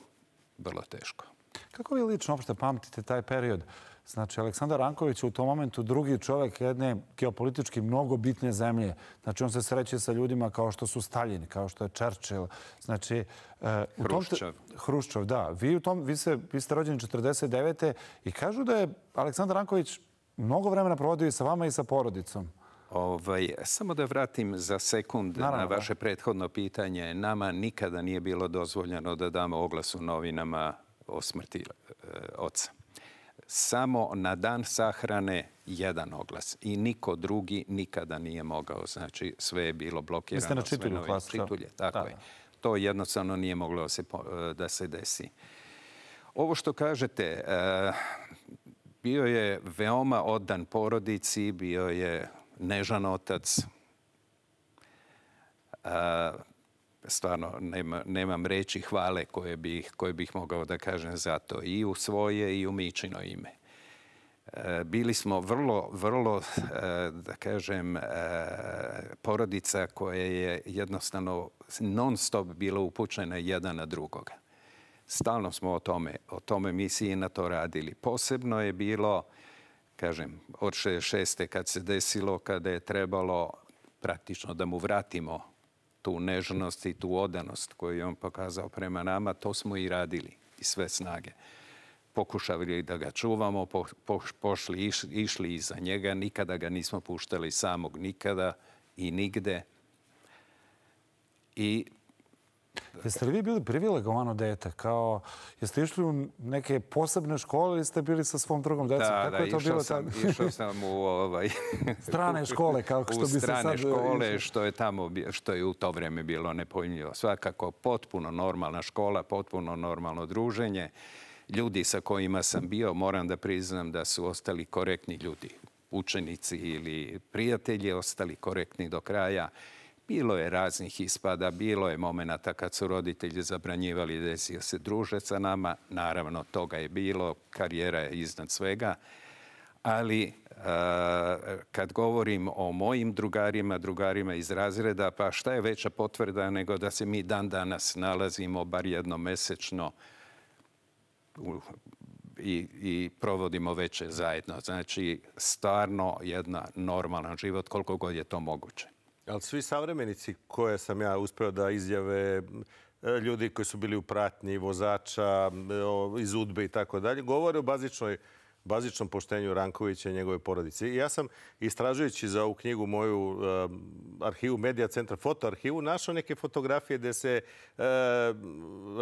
Vrlo teško. Kako vi lično opšte pamtite taj period? Znači, Aleksandar Ranković je u tom momentu drugi čovjek jedne geopolitički mnogo bitne zemlje. Znači, on se sreće sa ljudima kao što su Stalin, kao što je Churchill. Znači, e, u Hruščov. Tom Hruščov, da. Vi, u tom, vi, se, vi ste rođeni 49. i kažu da je Aleksandar Ranković mnogo vremena provodio i sa vama i sa porodicom. Ovaj, samo da vratim za sekund Naravno, na vaše da. prethodno pitanje. Nama nikada nije bilo dozvoljeno da damo oglas u novinama o smrti e, oca samo na dan sahrane jedan oglas i niko drugi nikada nije mogao. Znači, sve je bilo blokirano. Jeste na čitulju klasu. Čitulje, tako je. To jednostavno nije moglo da se, da se desi. Ovo što kažete, e, bio je veoma oddan porodici, bio je nežan otac. E, stvarno nema, nemam reći hvale koje bih, koje bih mogao da kažem za to i u svoje i u Mičino ime. E, bili smo vrlo, vrlo, e, da kažem, e, porodica koja je jednostavno non stop bila upućena jedan na drugoga. Stalno smo o tome, o tome misiji na to radili. Posebno je bilo, kažem, od 66. kad se desilo, kada je trebalo praktično da mu vratimo tu nežnost i tu odanost koju je on pokazao prema nama, to smo i radili i sve snage. Pokušavili da ga čuvamo, po, po, pošli, iš, išli iza njega, nikada ga nismo puštali samog, nikada i nigde. I Jeste li vi bili privilegovano dete? Kao, jeste išli u neke posebne škole ili ste bili sa svom drugom decom? Da, Kako da, je to išao, bilo sam, išao sam (laughs) u ovaj... (laughs) strane škole, kako što bi se sad... U strane škole, što je tamo, što je u to vreme bilo nepojmljivo. Svakako potpuno normalna škola, potpuno normalno druženje. Ljudi sa kojima sam bio, moram da priznam da su ostali korektni ljudi. Učenici ili prijatelji ostali korektni do kraja. Bilo je raznih ispada, bilo je momenata kad su roditelji zabranjivali da se druže sa nama. Naravno, toga je bilo, karijera je iznad svega. Ali e, kad govorim o mojim drugarima, drugarima iz razreda, pa šta je veća potvrda nego da se mi dan danas nalazimo bar jednomesečno i, i provodimo veće zajedno. Znači, stvarno jedna normalan život koliko god je to moguće. Ali svi savremenici koje sam ja uspeo da izjave e, ljudi koji su bili u pratnji, vozača, e, iz Udbe i tako dalje, govore o bazičnoj bazičnom poštenju Rankovića i njegove porodice. Ja sam, istražujući za ovu knjigu moju e, arhivu, Medija centra, fotoarhivu, našao neke fotografije gde se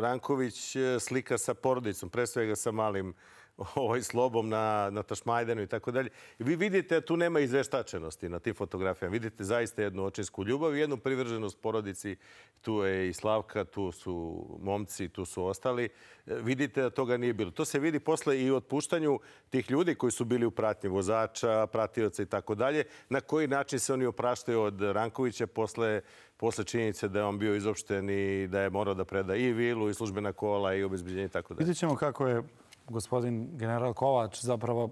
Ranković slika sa porodicom, pre svega sa malim (laughs) ovaj slobom na, na Tašmajdenu i tako dalje. Vi vidite tu nema izveštačenosti na tim fotografijama. Vidite zaista jednu očinsku ljubav i jednu privrženost porodici. Tu je i Slavka, tu su momci, tu su ostali. E, vidite da toga nije bilo. To se vidi posle i otpuštanju tih ljudi koji su bili u pratnji vozača, pratioca i tako dalje. Na koji način se oni opraštaju od Rankovića posle posle činjenice da je on bio izopšten i da je morao da preda i vilu i službena kola i obezbeđenje i tako dalje. Vidjet ćemo kako je gospodin general Kovač zapravo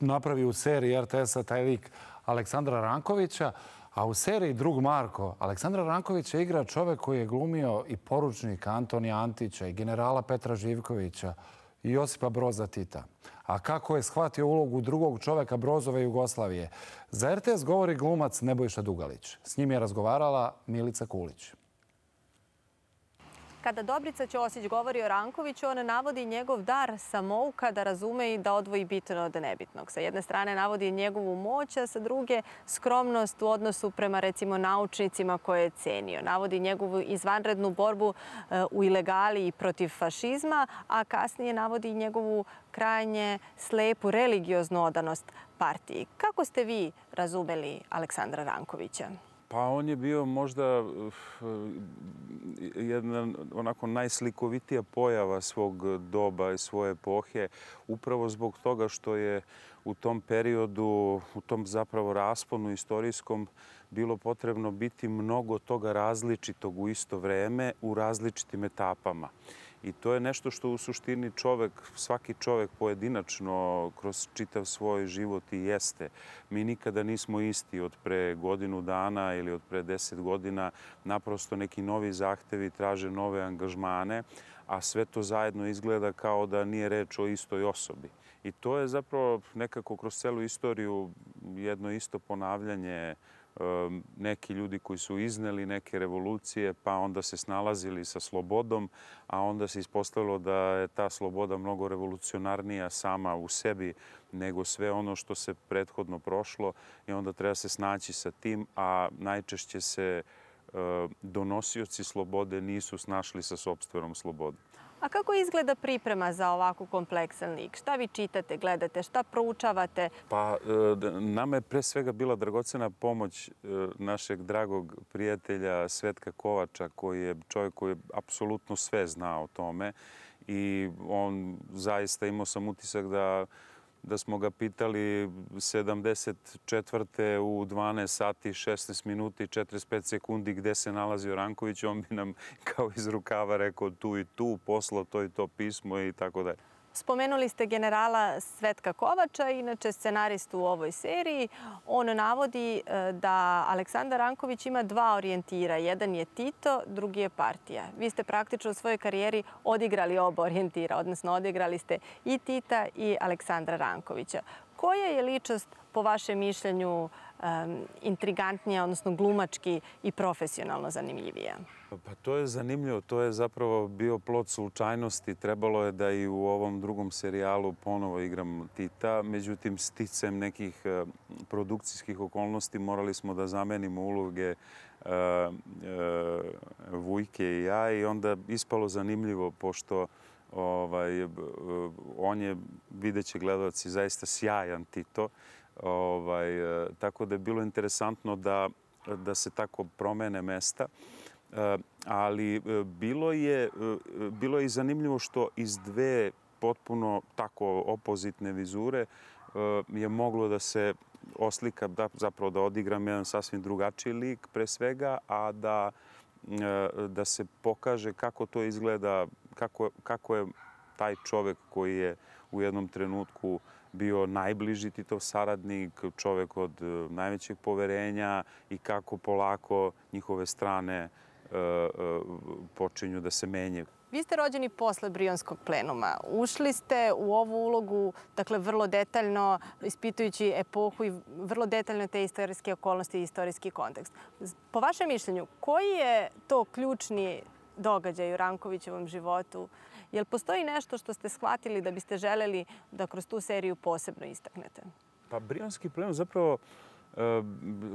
napravi u seriji RTS-a taj lik Aleksandra Rankovića, a u seriji Drug Marko Aleksandra Rankovića igra čovek koji je glumio i poručnika Antonija Antića i generala Petra Živkovića i Josipa Broza Tita. A kako je shvatio ulogu drugog čoveka Brozove Jugoslavije? Za RTS govori glumac Nebojša Dugalić. S njim je razgovarala Milica Kulić. Kada Dobrica Ćosić govori o Rankoviću, on navodi njegov dar samouka da razume i da odvoji bitno od nebitnog. Sa jedne strane navodi njegovu moć, a sa druge skromnost u odnosu prema recimo naučnicima koje je cenio. Navodi njegovu izvanrednu borbu eh, u ilegali i protiv fašizma, a kasnije navodi njegovu krajnje slepu religioznu odanost partiji. Kako ste vi razumeli Aleksandra Rankovića? Pa on je bio možda jedna onako najslikovitija pojava svog doba i svoje epohe, upravo zbog toga što je u tom periodu, u tom zapravo rasponu istorijskom, bilo potrebno biti mnogo toga različitog u isto vreme u različitim etapama. I to je nešto što u suštini čovek, svaki čovek pojedinačno kroz čitav svoj život i jeste. Mi nikada nismo isti od pre godinu dana ili od pre deset godina. Naprosto neki novi zahtevi traže nove angažmane, a sve to zajedno izgleda kao da nije reč o istoj osobi. I to je zapravo nekako kroz celu istoriju jedno isto ponavljanje neki ljudi koji su izneli neke revolucije, pa onda se snalazili sa slobodom, a onda se ispostavilo da je ta sloboda mnogo revolucionarnija sama u sebi nego sve ono što se prethodno prošlo i onda treba se snaći sa tim, a najčešće se donosioci slobode nisu snašli sa sobstvenom slobodom. A kako izgleda priprema za ovako kompleksan lik? Šta vi čitate, gledate, šta proučavate? Pa, e, nama je pre svega bila dragocena pomoć e, našeg dragog prijatelja Svetka Kovača, koji je čovjek koji je apsolutno sve znao o tome. I on zaista imao sam utisak da da smo ga pitali 74. u 12 sati, 16 minuti, 45 sekundi gde se nalazio Ranković, on bi nam kao iz rukava rekao tu i tu, poslao to i to pismo i tako dalje. Spomenuli ste generala Svetka Kovača, inače scenaristu u ovoj seriji. On navodi e, da Aleksandar Ranković ima dva orijentira. Jedan je Tito, drugi je partija. Vi ste praktično u svojoj karijeri odigrali oba orijentira, odnosno odigrali ste i Tita i Aleksandra Rankovića. Koja je ličnost, po vašem mišljenju, intrigantnija, odnosno glumački i profesionalno zanimljivija? Pa to je zanimljivo. To je zapravo bio plot slučajnosti. Trebalo je da i u ovom drugom serijalu ponovo igram Tita. Međutim, sticem nekih e, produkcijskih okolnosti morali smo da zamenimo uloge uh, Vujke i ja i onda ispalo zanimljivo pošto ovaj, on je, videće gledalci, zaista sjajan Tito. Ovaj, tako da je bilo interesantno da, da se tako promene mesta. Eh, ali eh, bilo je, eh, bilo je i zanimljivo što iz dve potpuno tako opozitne vizure je moglo da se oslika, da, zapravo da odigram jedan sasvim drugačiji lik pre svega, a da, da se pokaže kako to izgleda, kako, kako je taj čovek koji je u jednom trenutku bio najbliži Titov saradnik, čovek od najvećeg poverenja i kako polako njihove strane uh, počinju da se menje. Vi ste rođeni posle Brionskog plenuma. Ušli ste u ovu ulogu, dakle, vrlo detaljno, ispitujući epohu i vrlo detaljno te istorijske okolnosti i istorijski kontekst. Po vašem mišljenju, koji je to ključni događaj u Rankovićevom životu? Je li postoji nešto što ste shvatili da biste želeli da kroz tu seriju posebno istaknete? Pa Brionski plenum zapravo E, E,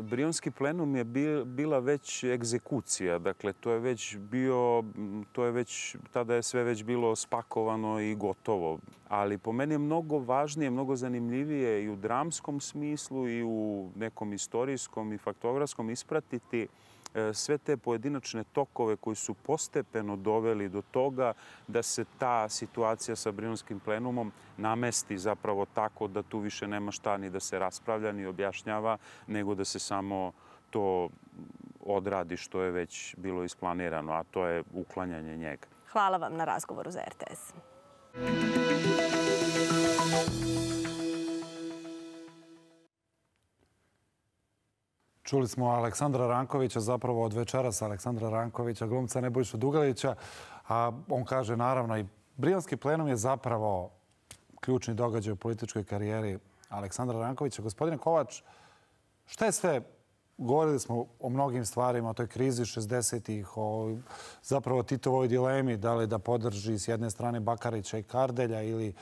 Brionski plenum je bila već egzekucija. Dakle, to je već bio, to je već, tada je sve već bilo spakovano i gotovo. Ali po meni je mnogo važnije, mnogo zanimljivije i u dramskom smislu i u nekom istorijskom i faktografskom ispratiti uh, E, sve te pojedinačne tokove koji su postepeno doveli do toga da se ta situacija sa Brinunskim plenumom namesti zapravo tako da tu više nema šta ni da se raspravlja ni objašnjava, nego da se samo to odradi što je već bilo isplanirano, a to je uklanjanje njega. Hvala vam na razgovoru za RTS. Čuli smo Aleksandra Rankovića, zapravo od večera sa Aleksandra Rankovića, glumca Nebojša Dugalića. A on kaže, naravno, i Brijanski plenom je zapravo ključni događaj u političkoj karijeri Aleksandra Rankovića. Gospodine Kovač, šta je sve, govorili smo o mnogim stvarima, o toj krizi 60-ih, o zapravo Titovoj dilemi, da li da podrži s jedne strane Bakarića i Kardelja ili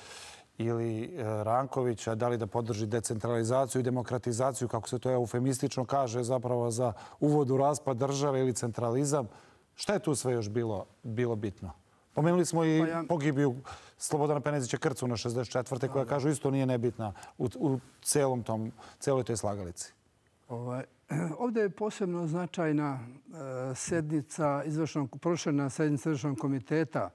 ili e, Rankovića, da li da podrži decentralizaciju i demokratizaciju, kako se to eufemistično kaže, zapravo za uvod u raspad države ili centralizam. Šta je tu sve još bilo, bilo bitno? Pomenuli smo i pa pogibiju Slobodana Penezića Krcu na 64. koja kažu isto nije nebitna u, u celom tom, celoj toj slagalici. Ovaj, (clears throat) ovdje je posebno značajna e, sednica, izvršnog, prošljena sednica izvršnog komiteta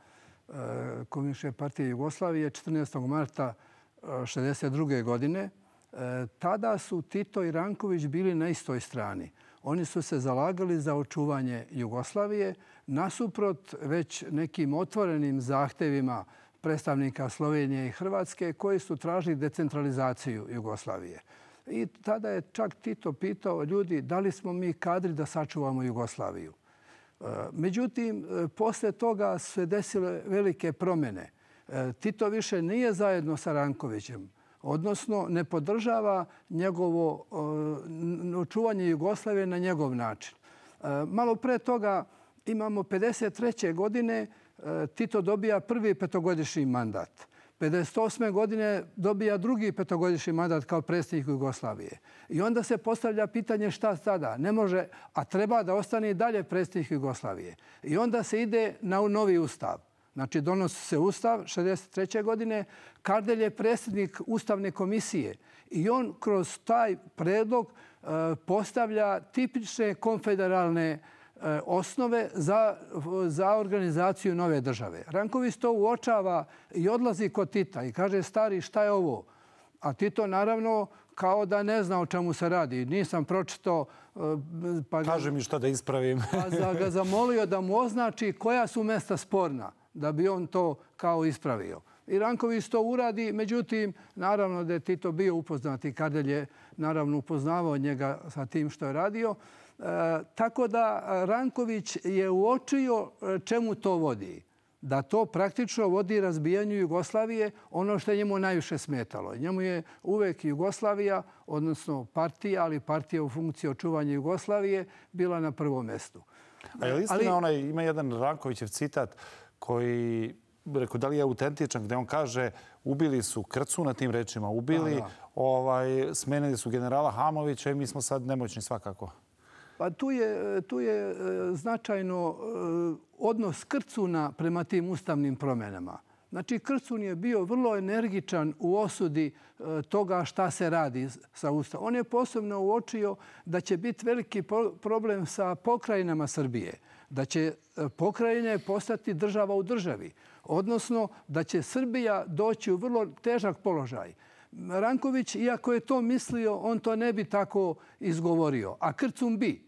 Eh, Komunističke partije Jugoslavije 14. marta eh, 1962. Godine. Eh, tada su Tito i Ranković bili na istoj strani. Oni su se zalagali za očuvanje Jugoslavije nasuprot već nekim otvorenim zahtevima predstavnika Slovenije i Hrvatske koji su tražili decentralizaciju Jugoslavije. I tada je čak Tito pitao ljudi da li smo mi kadri da sačuvamo Jugoslaviju. Međutim, e, posle toga se desile velike promjene. E, Tito više nije zajedno sa Rankovićem, odnosno ne podržava njegovo e, očuvanje Jugoslavije na njegov način. Malo pre toga imamo 53. godine, Tito dobija prvi petogodišnji mandat. 58. godine dobija drugi petogodišnji mandat kao predsjednik Jugoslavije. I onda se postavlja pitanje šta sada. Ne može, a treba da ostane i dalje predsjednik Jugoslavije. I onda se ide na novi ustav. Znači, donosi se ustav 63. godine. Kardelj je predsjednik Ustavne komisije. I on kroz taj predlog e, postavlja tipične konfederalne osnove za, za organizaciju nove države. Ranković to uočava i odlazi kod Tita i kaže, stari, šta je ovo? A Tito, naravno, kao da ne zna o čemu se radi. Nisam pročito... E, pa kaže mi šta da ispravim. pa ga zamolio da mu označi koja su mesta sporna, da bi on to kao ispravio. I Ranković to uradi, međutim, naravno da je Tito bio upoznat i Kardelj je naravno upoznavao njega sa tim što je radio. E, tako da Ranković je uočio e, čemu to vodi. Da to praktično vodi razbijanju Jugoslavije, ono što je njemu najviše smetalo. Njemu je uvek Jugoslavija, odnosno partija, ali partija u funkciji očuvanja Jugoslavije, bila na prvom mestu. A je li istina onaj, ima jedan Rankovićev citat koji rekao da li je autentičan, gde on kaže ubili su Krcu na tim rečima, ubili, ovaj, smenili su generala Hamovića i mi smo sad nemoćni svakako. Pa tu je, tu je e, značajno e, odnos Krcuna prema tim ustavnim promjenama. Znači, Krcun je bio vrlo energičan u osudi e, toga šta se radi sa ustavom. On je posebno uočio da će biti veliki problem sa pokrajinama Srbije. Da će pokrajine postati država u državi. Odnosno, da će Srbija doći u vrlo težak položaj. Ranković, iako je to mislio, on to ne bi tako izgovorio. A Krcun bi.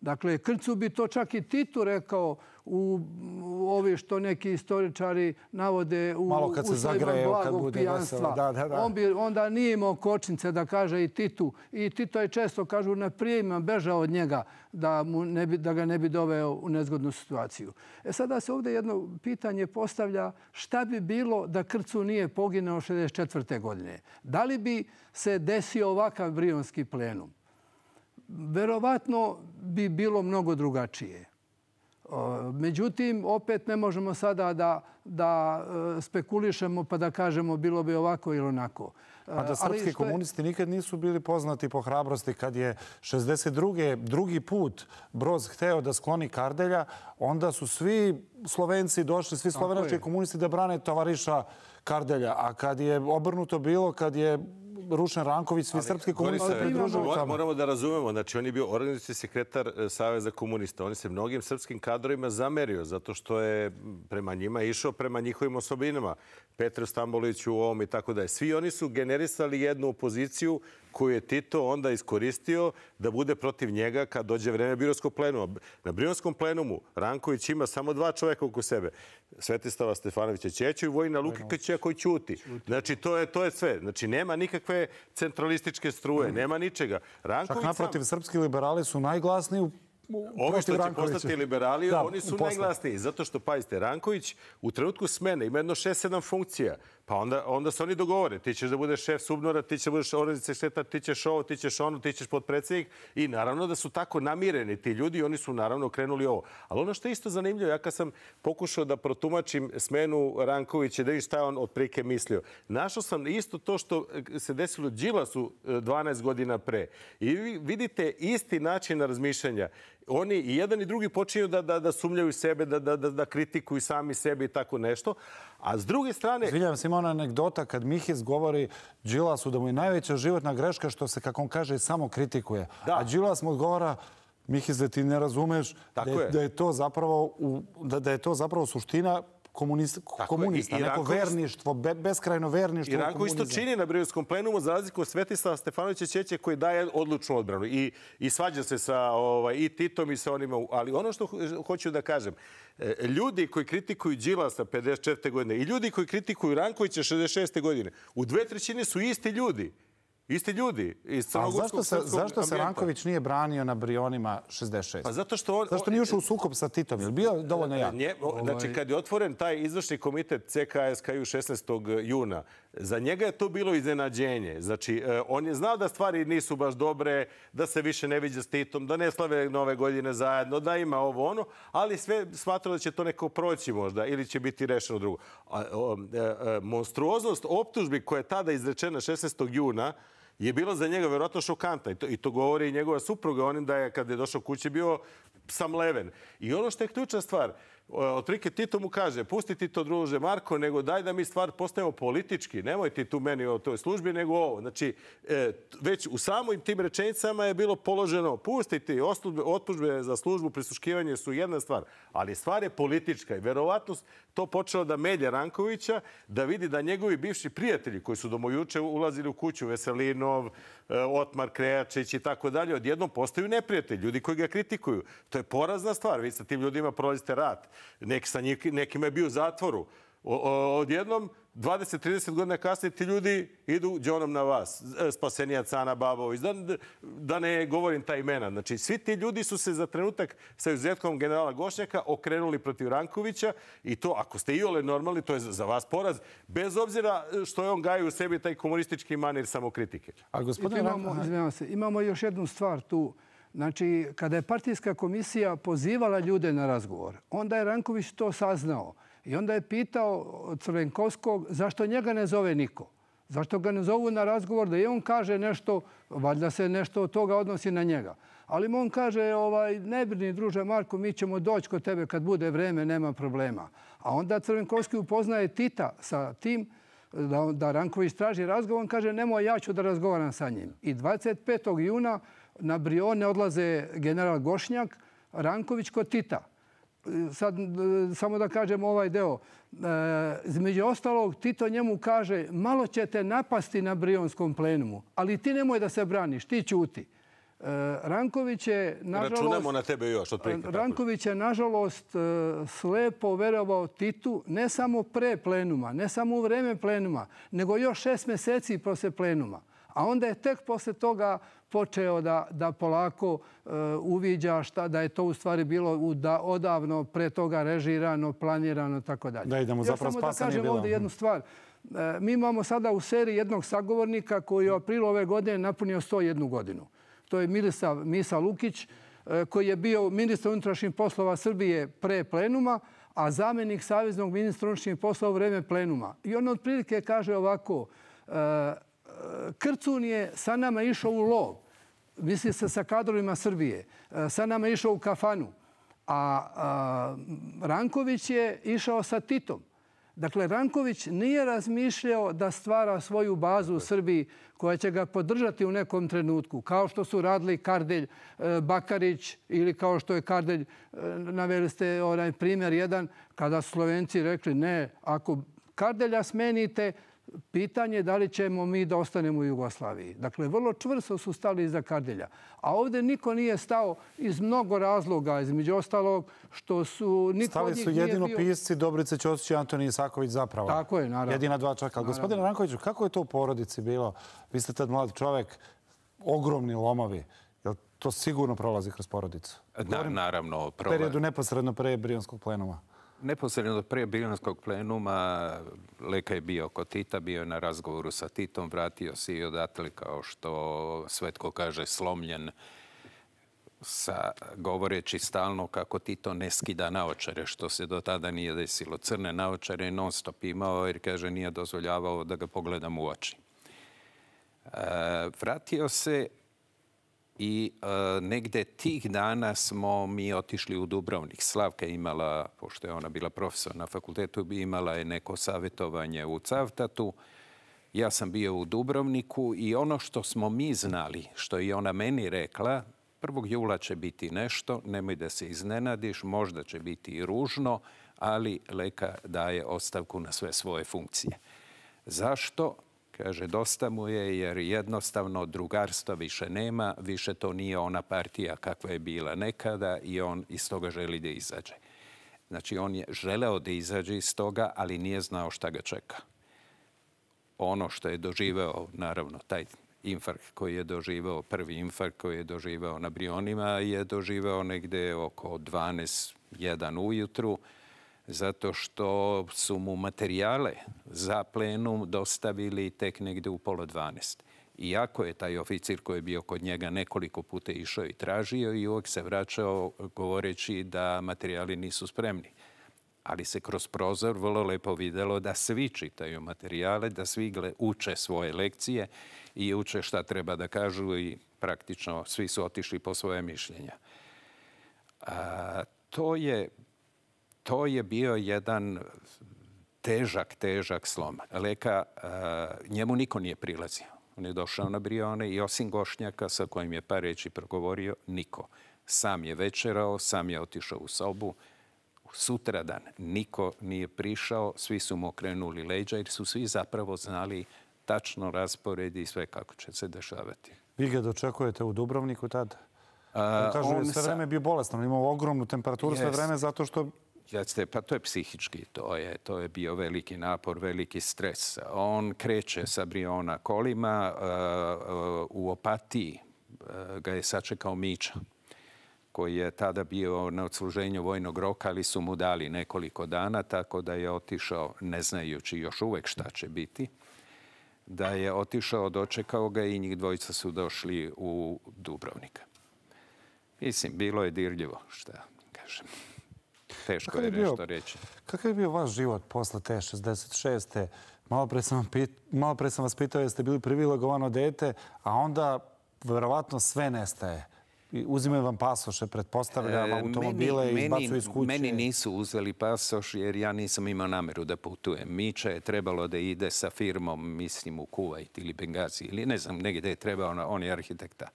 Dakle, Krcu bi to čak i Titu rekao u ovi što neki istoričari navode u, Malo kad se zagreje, kad bude pijanstva. Da, da, da. On bi onda nije imao kočnice da kaže i Titu. I Tito je često, kažu, na prijemima bežao od njega da, mu ne bi, da ga ne bi doveo u nezgodnu situaciju. E sada se ovdje jedno pitanje postavlja šta bi bilo da Krcu nije poginao 64. godine? Da li bi se desio ovakav brionski plenum? Verovatno bi bilo mnogo drugačije. Međutim, opet ne možemo sada da, da e, spekulišemo pa da kažemo bilo bi ovako ili onako. Pa da srpski je... komunisti nikad nisu bili poznati po hrabrosti kad je 62. drugi put Broz hteo da skloni Kardelja, onda su svi Slovenci došli, svi slovenački komunisti da brane tovariša Kardelja. A kad je obrnuto bilo, kad je Rušen Ranković, svi srpski komunisti pridružili tamo. Moramo da razumemo, znači on je bio organizacijski sekretar e, Saveza komunista. On se mnogim srpskim kadrovima zamerio, zato što je prema njima išao prema njihovim osobinama. Petru Stamboliću u ovom i tako da je. Svi oni su generisali jednu opoziciju koju je Tito onda iskoristio da bude protiv njega kad dođe vreme Birovskog plenuma. Na Birovskom plenumu Ranković ima samo dva čoveka oko sebe. Svetislava Stefanovića Čeću i Vojina Lukića koji ćuti. Znači, to je, to je sve. Znači, nema nikakve centralističke struje, nema ničega. Ranković Čak naprotiv, srpski liberali su najglasniji u Ovo što će postati liberali, oni su najglasniji. Zato što, pazite, Ranković u trenutku smene ima jedno 6-7 funkcija. Pa onda, onda se oni dogovore. Ti ćeš da budeš šef subnora, ti ćeš da budeš organizacija šteta, ti ćeš ovo, ti ćeš ono, ti ćeš podpredsjednik. I naravno da su tako namireni ti ljudi, oni su naravno krenuli ovo. Ali ono što je isto zanimljivo, ja kad sam pokušao da protumačim smenu Rankovića, da vidim šta je on od prike mislio. Našao sam isto to što se desilo Đilasu 12 e, godina pre. I vidite isti način razmišljanja oni i jedan i drugi počinju da, da, da sumljaju sebe, da, da, da, kritikuju sami sebe i tako nešto. A s druge strane... Izvinjam se, ima ona anegdota kad Mihis govori Đilasu da mu je najveća životna greška što se, kako on kaže, samo kritikuje. Da. A Đilas mu odgovara Mihis da ti ne razumeš da, je, da, je to zapravo, u, da, da je to zapravo suština komunista, komunista neko Iranko, verništvo, be, beskrajno verništvo. Iranko isto čini na Brijevskom plenumu za razliku od Svetislava Stefanovića Čeće koji daje odlučnu odbranu i, i svađa se sa ovaj, i Titom i sa onima. Ali ono što hoću da kažem, e, ljudi koji kritikuju Đilasa 54. godine i ljudi koji kritikuju Rankovića 66. godine, u dve trećine su isti ljudi. Isti ljudi iz crnogorskog zašto se, zašto se Ranković nije branio na Brionima 66? Pa zato što on... Zašto nije ušao u sukob sa Titom? Je bio dovoljno jak? Nje, znači, ovaj- kad je otvoren taj izvršni komitet CKSKU 16. juna, za njega je to bilo iznenađenje. Znači, e, on je znao da stvari nisu baš dobre, da se više ne viđa s Titom, da ne slave nove godine zajedno, da ima ovo ono, ali sve smatrao da će to neko proći možda ili će biti rešeno drugo. A, o, e, e, monstruoznost optužbi koja je tada izrečena 16. juna, je bilo za njega vjerojatno šokanta. I to, I to govori i njegova supruga onim da je kad je došao kući bio sam leven. I ono što je ključna stvar, Otprilike Tito mu kaže, pusti ti to druže Marko, nego daj da mi stvar postavimo politički. Nemoj ti tu meni o toj službi, nego ovo. Znači, e, već u samim tim rečenicama je bilo položeno, pusti ti otpužbe za službu, prisuškivanje su jedna stvar. Ali stvar je politička i verovatno to počelo da melje Rankovića, da vidi da njegovi bivši prijatelji koji su domojuče ulazili u kuću Veselinov, e, Otmar Krejačić i tako dalje, odjednom postaju neprijatelji, ljudi koji ga kritikuju. To je porazna stvar. Vi sa tim ljudima prolazite rat. Nek sa nekima je bio u zatvoru. Odjednom, 20-30 godina kasnije ti ljudi idu džonom na vas. E, Spasenija Cana Babović. Da, da ne govorim ta imena. Znači, svi ti ljudi su se za trenutak sa izuzetkom generala Gošnjaka okrenuli protiv Rankovića i to, ako ste i ole normalni, to je za vas poraz. Bez obzira što je on gaju u sebi taj komunistički manir samokritike. A gospodin imamo, se, imamo još jednu stvar tu. Znači, kada je partijska komisija pozivala ljude na razgovor, onda je Ranković to saznao. I onda je pitao Crvenkovskog zašto njega ne zove niko. Zašto ga ne zovu na razgovor da i on kaže nešto, valjda se nešto od toga odnosi na njega. Ali on kaže, ovaj, ne brini druže Marko, mi ćemo doći kod tebe kad bude vreme, nema problema. A onda Crvenkovski upoznaje Tita sa tim da, da Ranković traži razgovor, on kaže, nemoj, ja ću da razgovaram sa njim. I 25. juna na Brione odlaze general Gošnjak, Ranković kod Tita sad samo da kažem ovaj deo. E, između ostalog, Tito njemu kaže malo ćete napasti na brionskom plenumu, ali ti nemoj da se braniš, ti ćuti. Ranković je, nažalost... Računamo na tebe još, od prilike. Ranković je, nažalost, slepo verovao Titu ne samo pre plenuma, ne samo u vreme plenuma, nego još šest meseci posle plenuma. A onda je tek posle toga počeo da, da polako uh, uviđa šta, da je to u stvari bilo da, odavno pre toga režirano, planirano, tako dalje. Da idemo, zapravo spasa samo da kažem ovdje jednu stvar. Uh, mi imamo sada u seriji jednog sagovornika koji je u aprilu ove godine napunio 101 godinu. To je Mirisa Misa Lukić, uh, koji je bio ministar unutrašnjih poslova Srbije pre plenuma, a zamenik Savjeznog ministra unutrašnjih poslova u vreme plenuma. I on otprilike kaže ovako, Krcun je sa nama išao u lov, misli se sa kadrovima Srbije, e, sa nama išao u kafanu, a Ranković je išao sa Titom. Dakle, Ranković nije razmišljao da stvara svoju bazu u Srbiji koja će ga podržati u nekom trenutku, kao što su radili Kardelj, e, Bakarić ili kao što je Kardelj, e, naveli ste onaj primjer jedan, kada Slovenci rekli ne, ako Kardelja smenite, pitanje je da li ćemo mi da ostanemo u Jugoslaviji. Dakle, vrlo čvrsto su stali iza Kardelja. A ovdje niko nije stao iz mnogo razloga, između ostalog, što su... Niko stali su jedino bio... pisci Dobrice Ćosić i Antonij Isaković zapravo. Tako je, naravno. Jedina dva čovjeka. Gospodine Rankoviću, kako je to u porodici bilo? Vi ste tad mlad čovjek, ogromni lomovi. Jel to sigurno prolazi kroz porodicu? Da, naravno. U periodu neposredno pre Brijonskog plenuma. Neposredno prije Biljanskog plenuma Leka je bio kod Tita, bio je na razgovoru sa Titom, vratio se i odatle kao što Svetko kaže slomljen sa govoreći stalno kako Tito ne skida naočare, što se do tada nije desilo. Crne naočare je non stop imao jer kaže nije dozvoljavao da ga pogledam u oči. E, vratio se I eh, e, negde tih dana smo mi otišli u Dubrovnik. Slavka je imala, pošto je ona bila profesor na fakultetu, bi imala je neko savjetovanje u Cavtatu. Ja sam bio u Dubrovniku i ono što smo mi znali, što je ona meni rekla, 1. jula će biti nešto, nemoj da se iznenadiš, možda će biti i ružno, ali Leka daje ostavku na sve svoje funkcije. Zašto? Kaže, dosta mu je jer jednostavno drugarstva više nema, više to nije ona partija kakva je bila nekada i on iz toga želi da izađe. Znači, on je želeo da izađe iz toga, ali nije znao šta ga čeka. Ono što je doživeo, naravno, taj infarkt koji je doživeo, prvi infarkt koji je doživeo na Brionima, je doživeo negde oko 12.1 ujutru zato što su mu materijale za plenum dostavili tek negde u polo 12. Iako je taj oficir koji je bio kod njega nekoliko puta išao i tražio i uvijek se vraćao govoreći da materijali nisu spremni. Ali se kroz prozor vrlo lepo videlo da svi čitaju materijale, da svi uče svoje lekcije i uče šta treba da kažu i praktično svi su otišli po svoje mišljenja. A, to je to je bio jedan težak, težak slom. Leka, njemu niko nije prilazio. On je došao na Brione i osim Gošnjaka sa kojim je par reći progovorio, niko. Sam je večerao, sam je otišao u sobu. Sutra dan niko nije prišao, svi su mu okrenuli leđa jer su svi zapravo znali tačno raspored i sve kako će se dešavati. Vi ga dočekujete u Dubrovniku tada? Uh, kažu, on sve vreme bio bolestan, imao ogromnu temperaturu sve vreme zato što Jeste, pa to je psihički, to je, to je bio veliki napor, veliki stres. On kreće sa Briona kolima, uh, u opatiji uh, ga je sačekao Miča, koji je tada bio na odsluženju vojnog roka, ali su mu dali nekoliko dana, tako da je otišao, ne znajući još uvek šta će biti, da je otišao, dočekao ga i njih dvojica su došli u Dubrovnika. Mislim, bilo je dirljivo, šta kažem teško je nešto reći. Kakav je bio vaš život posle te 66. Malo pre sam, pit, malo pre sam vas pitao jeste bili privilegovano dete, a onda verovatno sve nestaje. Uzimaju vam pasoše, pretpostavljam, e, automobile i izbacuju iz kuće. Meni nisu uzeli pasoš jer ja nisam imao nameru da putujem. Mića je trebalo da ide sa firmom, mislim, u Kuvajt ili Bengazi ili ne znam, negdje je trebao, on je arhitekta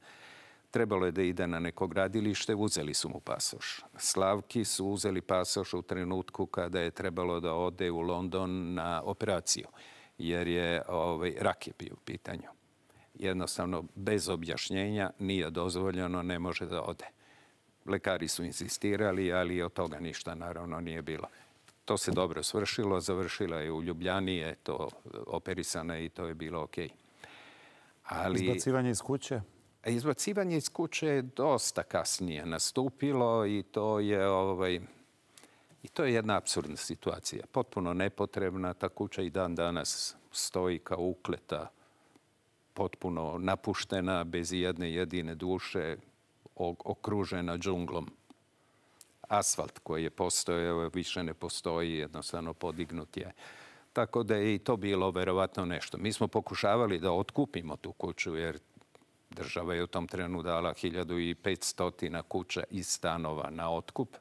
trebalo je da ide na neko gradilište, uzeli su mu pasoš. Slavki su uzeli pasoš u trenutku kada je trebalo da ode u London na operaciju, jer je ovaj, rak je bio u pitanju. jednostavno bez objašnjenja nije dozvoljeno, ne može da ode. Lekari su insistirali, ali od toga ništa naravno nije bilo. To se dobro svršilo, završila je u Ljubljani, je to operisana i to je bilo okej. Ali... Izbacivanje iz kuće? Izbacivanje iz kuće je dosta kasnije nastupilo i to je ovaj, I to je jedna absurdna situacija. Potpuno nepotrebna. Ta kuća i dan danas stoji kao ukleta, potpuno napuštena, bez jedne jedine duše, okružena džunglom. Asfalt koji je postojao više ne postoji, jednostavno podignut je. Tako da je i to bilo verovatno nešto. Mi smo pokušavali da otkupimo tu kuću jer država je u tom trenu dala 1500 kuća i stanova na otkup.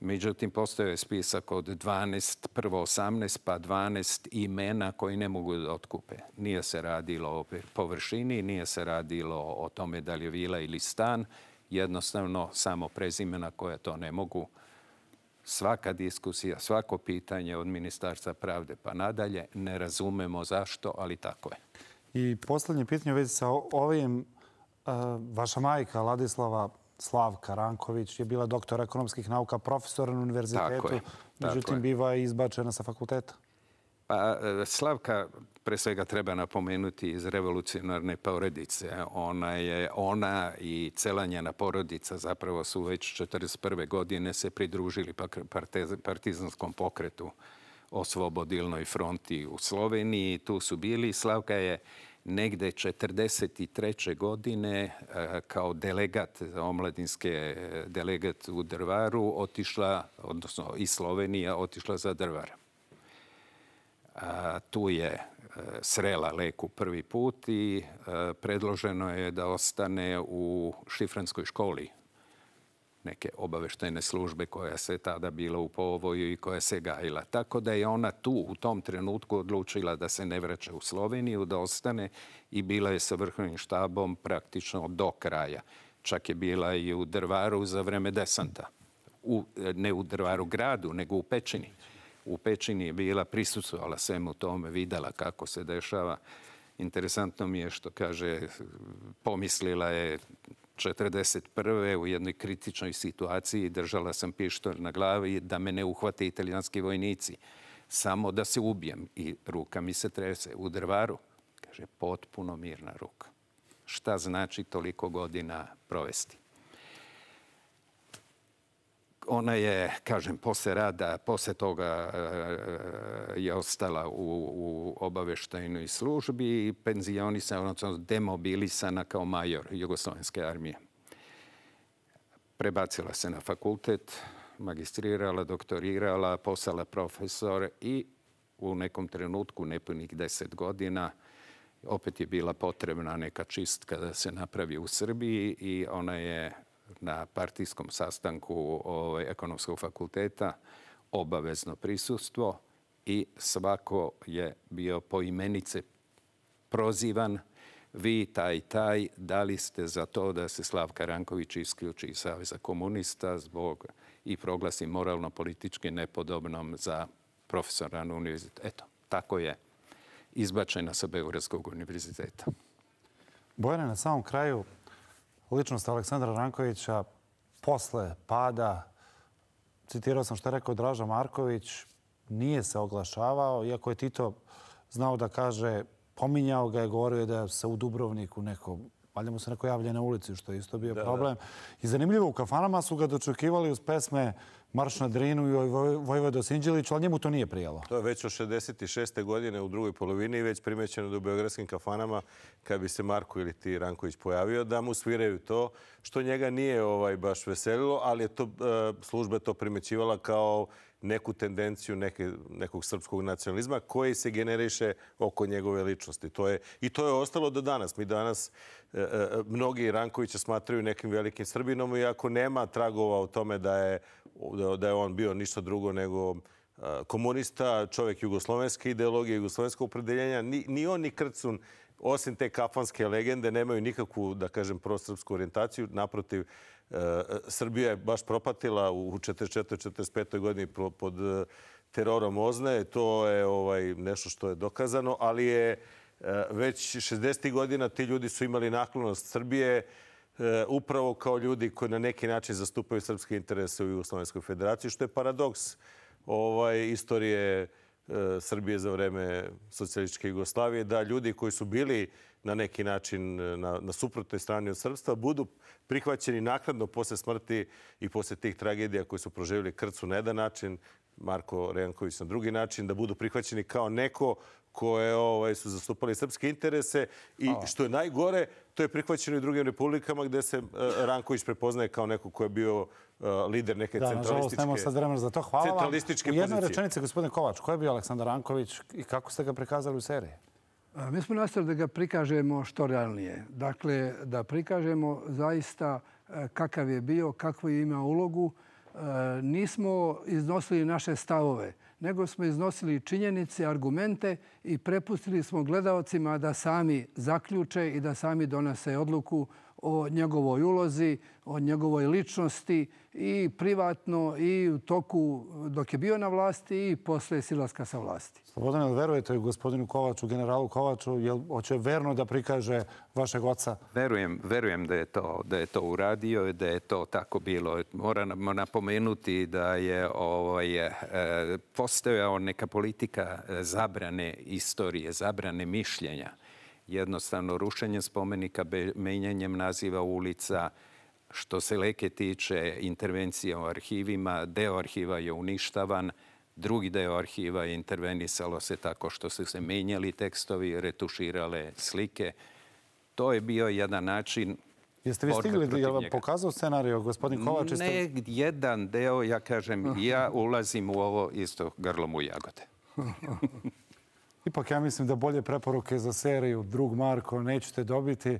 Međutim, postoje spisak od 12, prvo 18, pa 12 imena koji ne mogu da otkupe. Nije se radilo o površini, nije se radilo o tome da li je vila ili stan. Jednostavno, samo prezimena koje to ne mogu. Svaka diskusija, svako pitanje od Ministarstva pravde pa nadalje, ne razumemo zašto, ali tako je. I poslednje pitanje u vezi sa ovim. Vaša majka, Ladislava, Slavka Ranković je bila doktor ekonomskih nauka, profesor na univerzitetu. Međutim, biva izbačena sa fakulteta. Pa, e, Slavka, pre svega treba napomenuti iz revolucionarne porodice. Ona je, ona i cela njena porodica zapravo su već 1941. godine se pridružili partizanskom pokretu Osvobodilnoj fronti u Sloveniji. Tu su bili. Slavka je negde 43. godine eh, kao delegat, omladinske eh, delegat u Drvaru, otišla, odnosno i Slovenija, otišla za Drvar. Tu je eh, srela Leku prvi put i predloženo je da ostane u šifranskoj školi neke obaveštajne službe koja se tada bila u povoju i koja se gajila. Tako da je ona tu u tom trenutku odlučila da se ne vraća u Sloveniju, da ostane i bila je sa vrhovnim štabom praktično do kraja. Čak je bila i u Drvaru za vreme desanta. U, ne u Drvaru gradu, nego u Pečini. U Pečini je bila prisutovala svemu tome, videla kako se dešava. Interesantno mi je što kaže, pomislila je 1941. u jednoj kritičnoj situaciji držala sam pištolj na glavi da me ne uhvate italijanski vojnici. Samo da se ubijem i ruka mi se trese u drvaru. Kaže, potpuno mirna ruka. Šta znači toliko godina provesti? Ona je, kažem, posle rada, posle toga e, e, je ostala u, u obaveštajnoj službi i penzionisana, odnosno demobilisana kao major Jugoslovenske armije. Prebacila se na fakultet, magistrirala, doktorirala, postala profesor i u nekom trenutku, nepunih deset godina, opet je bila potrebna neka čistka da se napravi u Srbiji i ona je na partijskom sastanku ovaj, ekonomskog fakulteta obavezno prisustvo i svako je bio po imenice prozivan vi taj taj, da li ste za to da se Slavka Ranković isključi iz Saveza komunista zbog i proglasi moralno-politički nepodobnom za profesora na univerzitetu. Eto, tako je izbačena sa Beogradskog univerziteta. Bojana, na samom kraju, ličnost Aleksandra Rankovića posle pada, citirao sam što je rekao Draža Marković, nije se oglašavao, iako je Tito znao da kaže, pominjao ga je, govorio da se u Dubrovniku neko, valjda mu se neko javlja na ulici, što je isto bio problem. I zanimljivo, u kafanama su ga dočekivali uz pesme Marš na Drinu i Vojvodo Sinđelić, ali njemu to nije prijelo. To je već od 66. godine u drugoj polovini i već primećeno da u beogradskim kafanama, kad bi se Marko ili ti Ranković pojavio, da mu sviraju to, što njega nije ovaj baš veselilo, ali je to, e, služba to primećivala kao neku tendenciju neke, nekog srpskog nacionalizma koji se generiše oko njegove ličnosti. To je, I to je ostalo do danas. Mi danas e, e, mnogi Rankovića smatraju nekim velikim Srbinom i ako nema tragova o tome da je da je on bio ništa drugo nego e, komunista, čovjek jugoslovenske ideologije, jugoslovenskog opredeljenja. Ni, ni on, ni Krcun, osim te kafanske legende, nemaju nikakvu, da kažem, prosrpsku orijentaciju. Naprotiv, Srbija je baš propatila u 44-45. godini pod eh, terorom Ozne. To je ovaj nešto što je dokazano, ali je eh, Već 60. godina ti ljudi su imali naklonost Srbije eh, upravo kao ljudi koji na neki način zastupaju srpske interese u Jugoslovenskoj federaciji, što je paradoks ovaj, istorije Srbije za vreme socijalističke Jugoslavije, da ljudi koji su bili na neki način na, na suprotnoj strani od srpstva budu prihvaćeni nakladno posle smrti i posle tih tragedija koje su proživjeli Krcu na jedan način, Marko Rejanković na drugi način, da budu prihvaćeni kao neko koje ovaj, su zastupali srpske interese i što je najgore, to je prihvaćeno i drugim republikama gde se uh, Ranković prepoznaje kao neko ko je bio uh, lider neke da, centralističke Da, nažalost, sad vremena za to. Hvala vam. U jednoj rečenici, gospodine Kovač, ko je bio Aleksandar Ranković i kako ste ga prikazali u seriji? Mi smo nastavili da ga prikažemo što realnije. Dakle, da prikažemo zaista e, kakav je bio, kakvu je imao ulogu. E, nismo iznosili naše stavove, nego smo iznosili činjenice, argumente i prepustili smo gledalcima da sami zaključe i da sami donese odluku o njegovoj ulozi, o njegovoj ličnosti i privatno i u toku dok je bio na vlasti i posle silaska sa vlasti. Slobodane, li verujete u gospodinu Kovaču, generalu Kovaču, je li hoće verno da prikaže vašeg oca? Verujem, verujem da je to, da je to uradio i da je to tako bilo. Moramo napomenuti da je ovaj, e, postojao neka politika zabrane istorije, zabrane mišljenja jednostavno rušenje spomenika, menjanjem naziva ulica, što se leke tiče intervencija u arhivima, deo arhiva je uništavan, drugi deo arhiva je intervenisalo se tako što su se menjali tekstovi, retuširale slike. To je bio jedan način Jeste vi stigli da je vam pokazao scenariju, gospodin Kovač? Ne, jedan deo, ja kažem, ja ulazim u ovo isto grlom u jagode. (laughs) Ipak ja mislim da bolje preporuke za seriju Drug Marko nećete dobiti.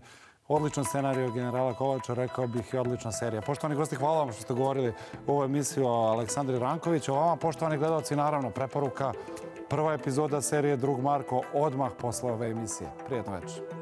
Odličan scenarij generala Kovača, rekao bih i odlična serija. Poštovani gosti, hvala vam što ste govorili u ovoj emisiji o Aleksandri Rankoviću. Ovama, poštovani gledalci, naravno, preporuka prva epizoda serije Drug Marko odmah posle ove emisije. Prijetno večer.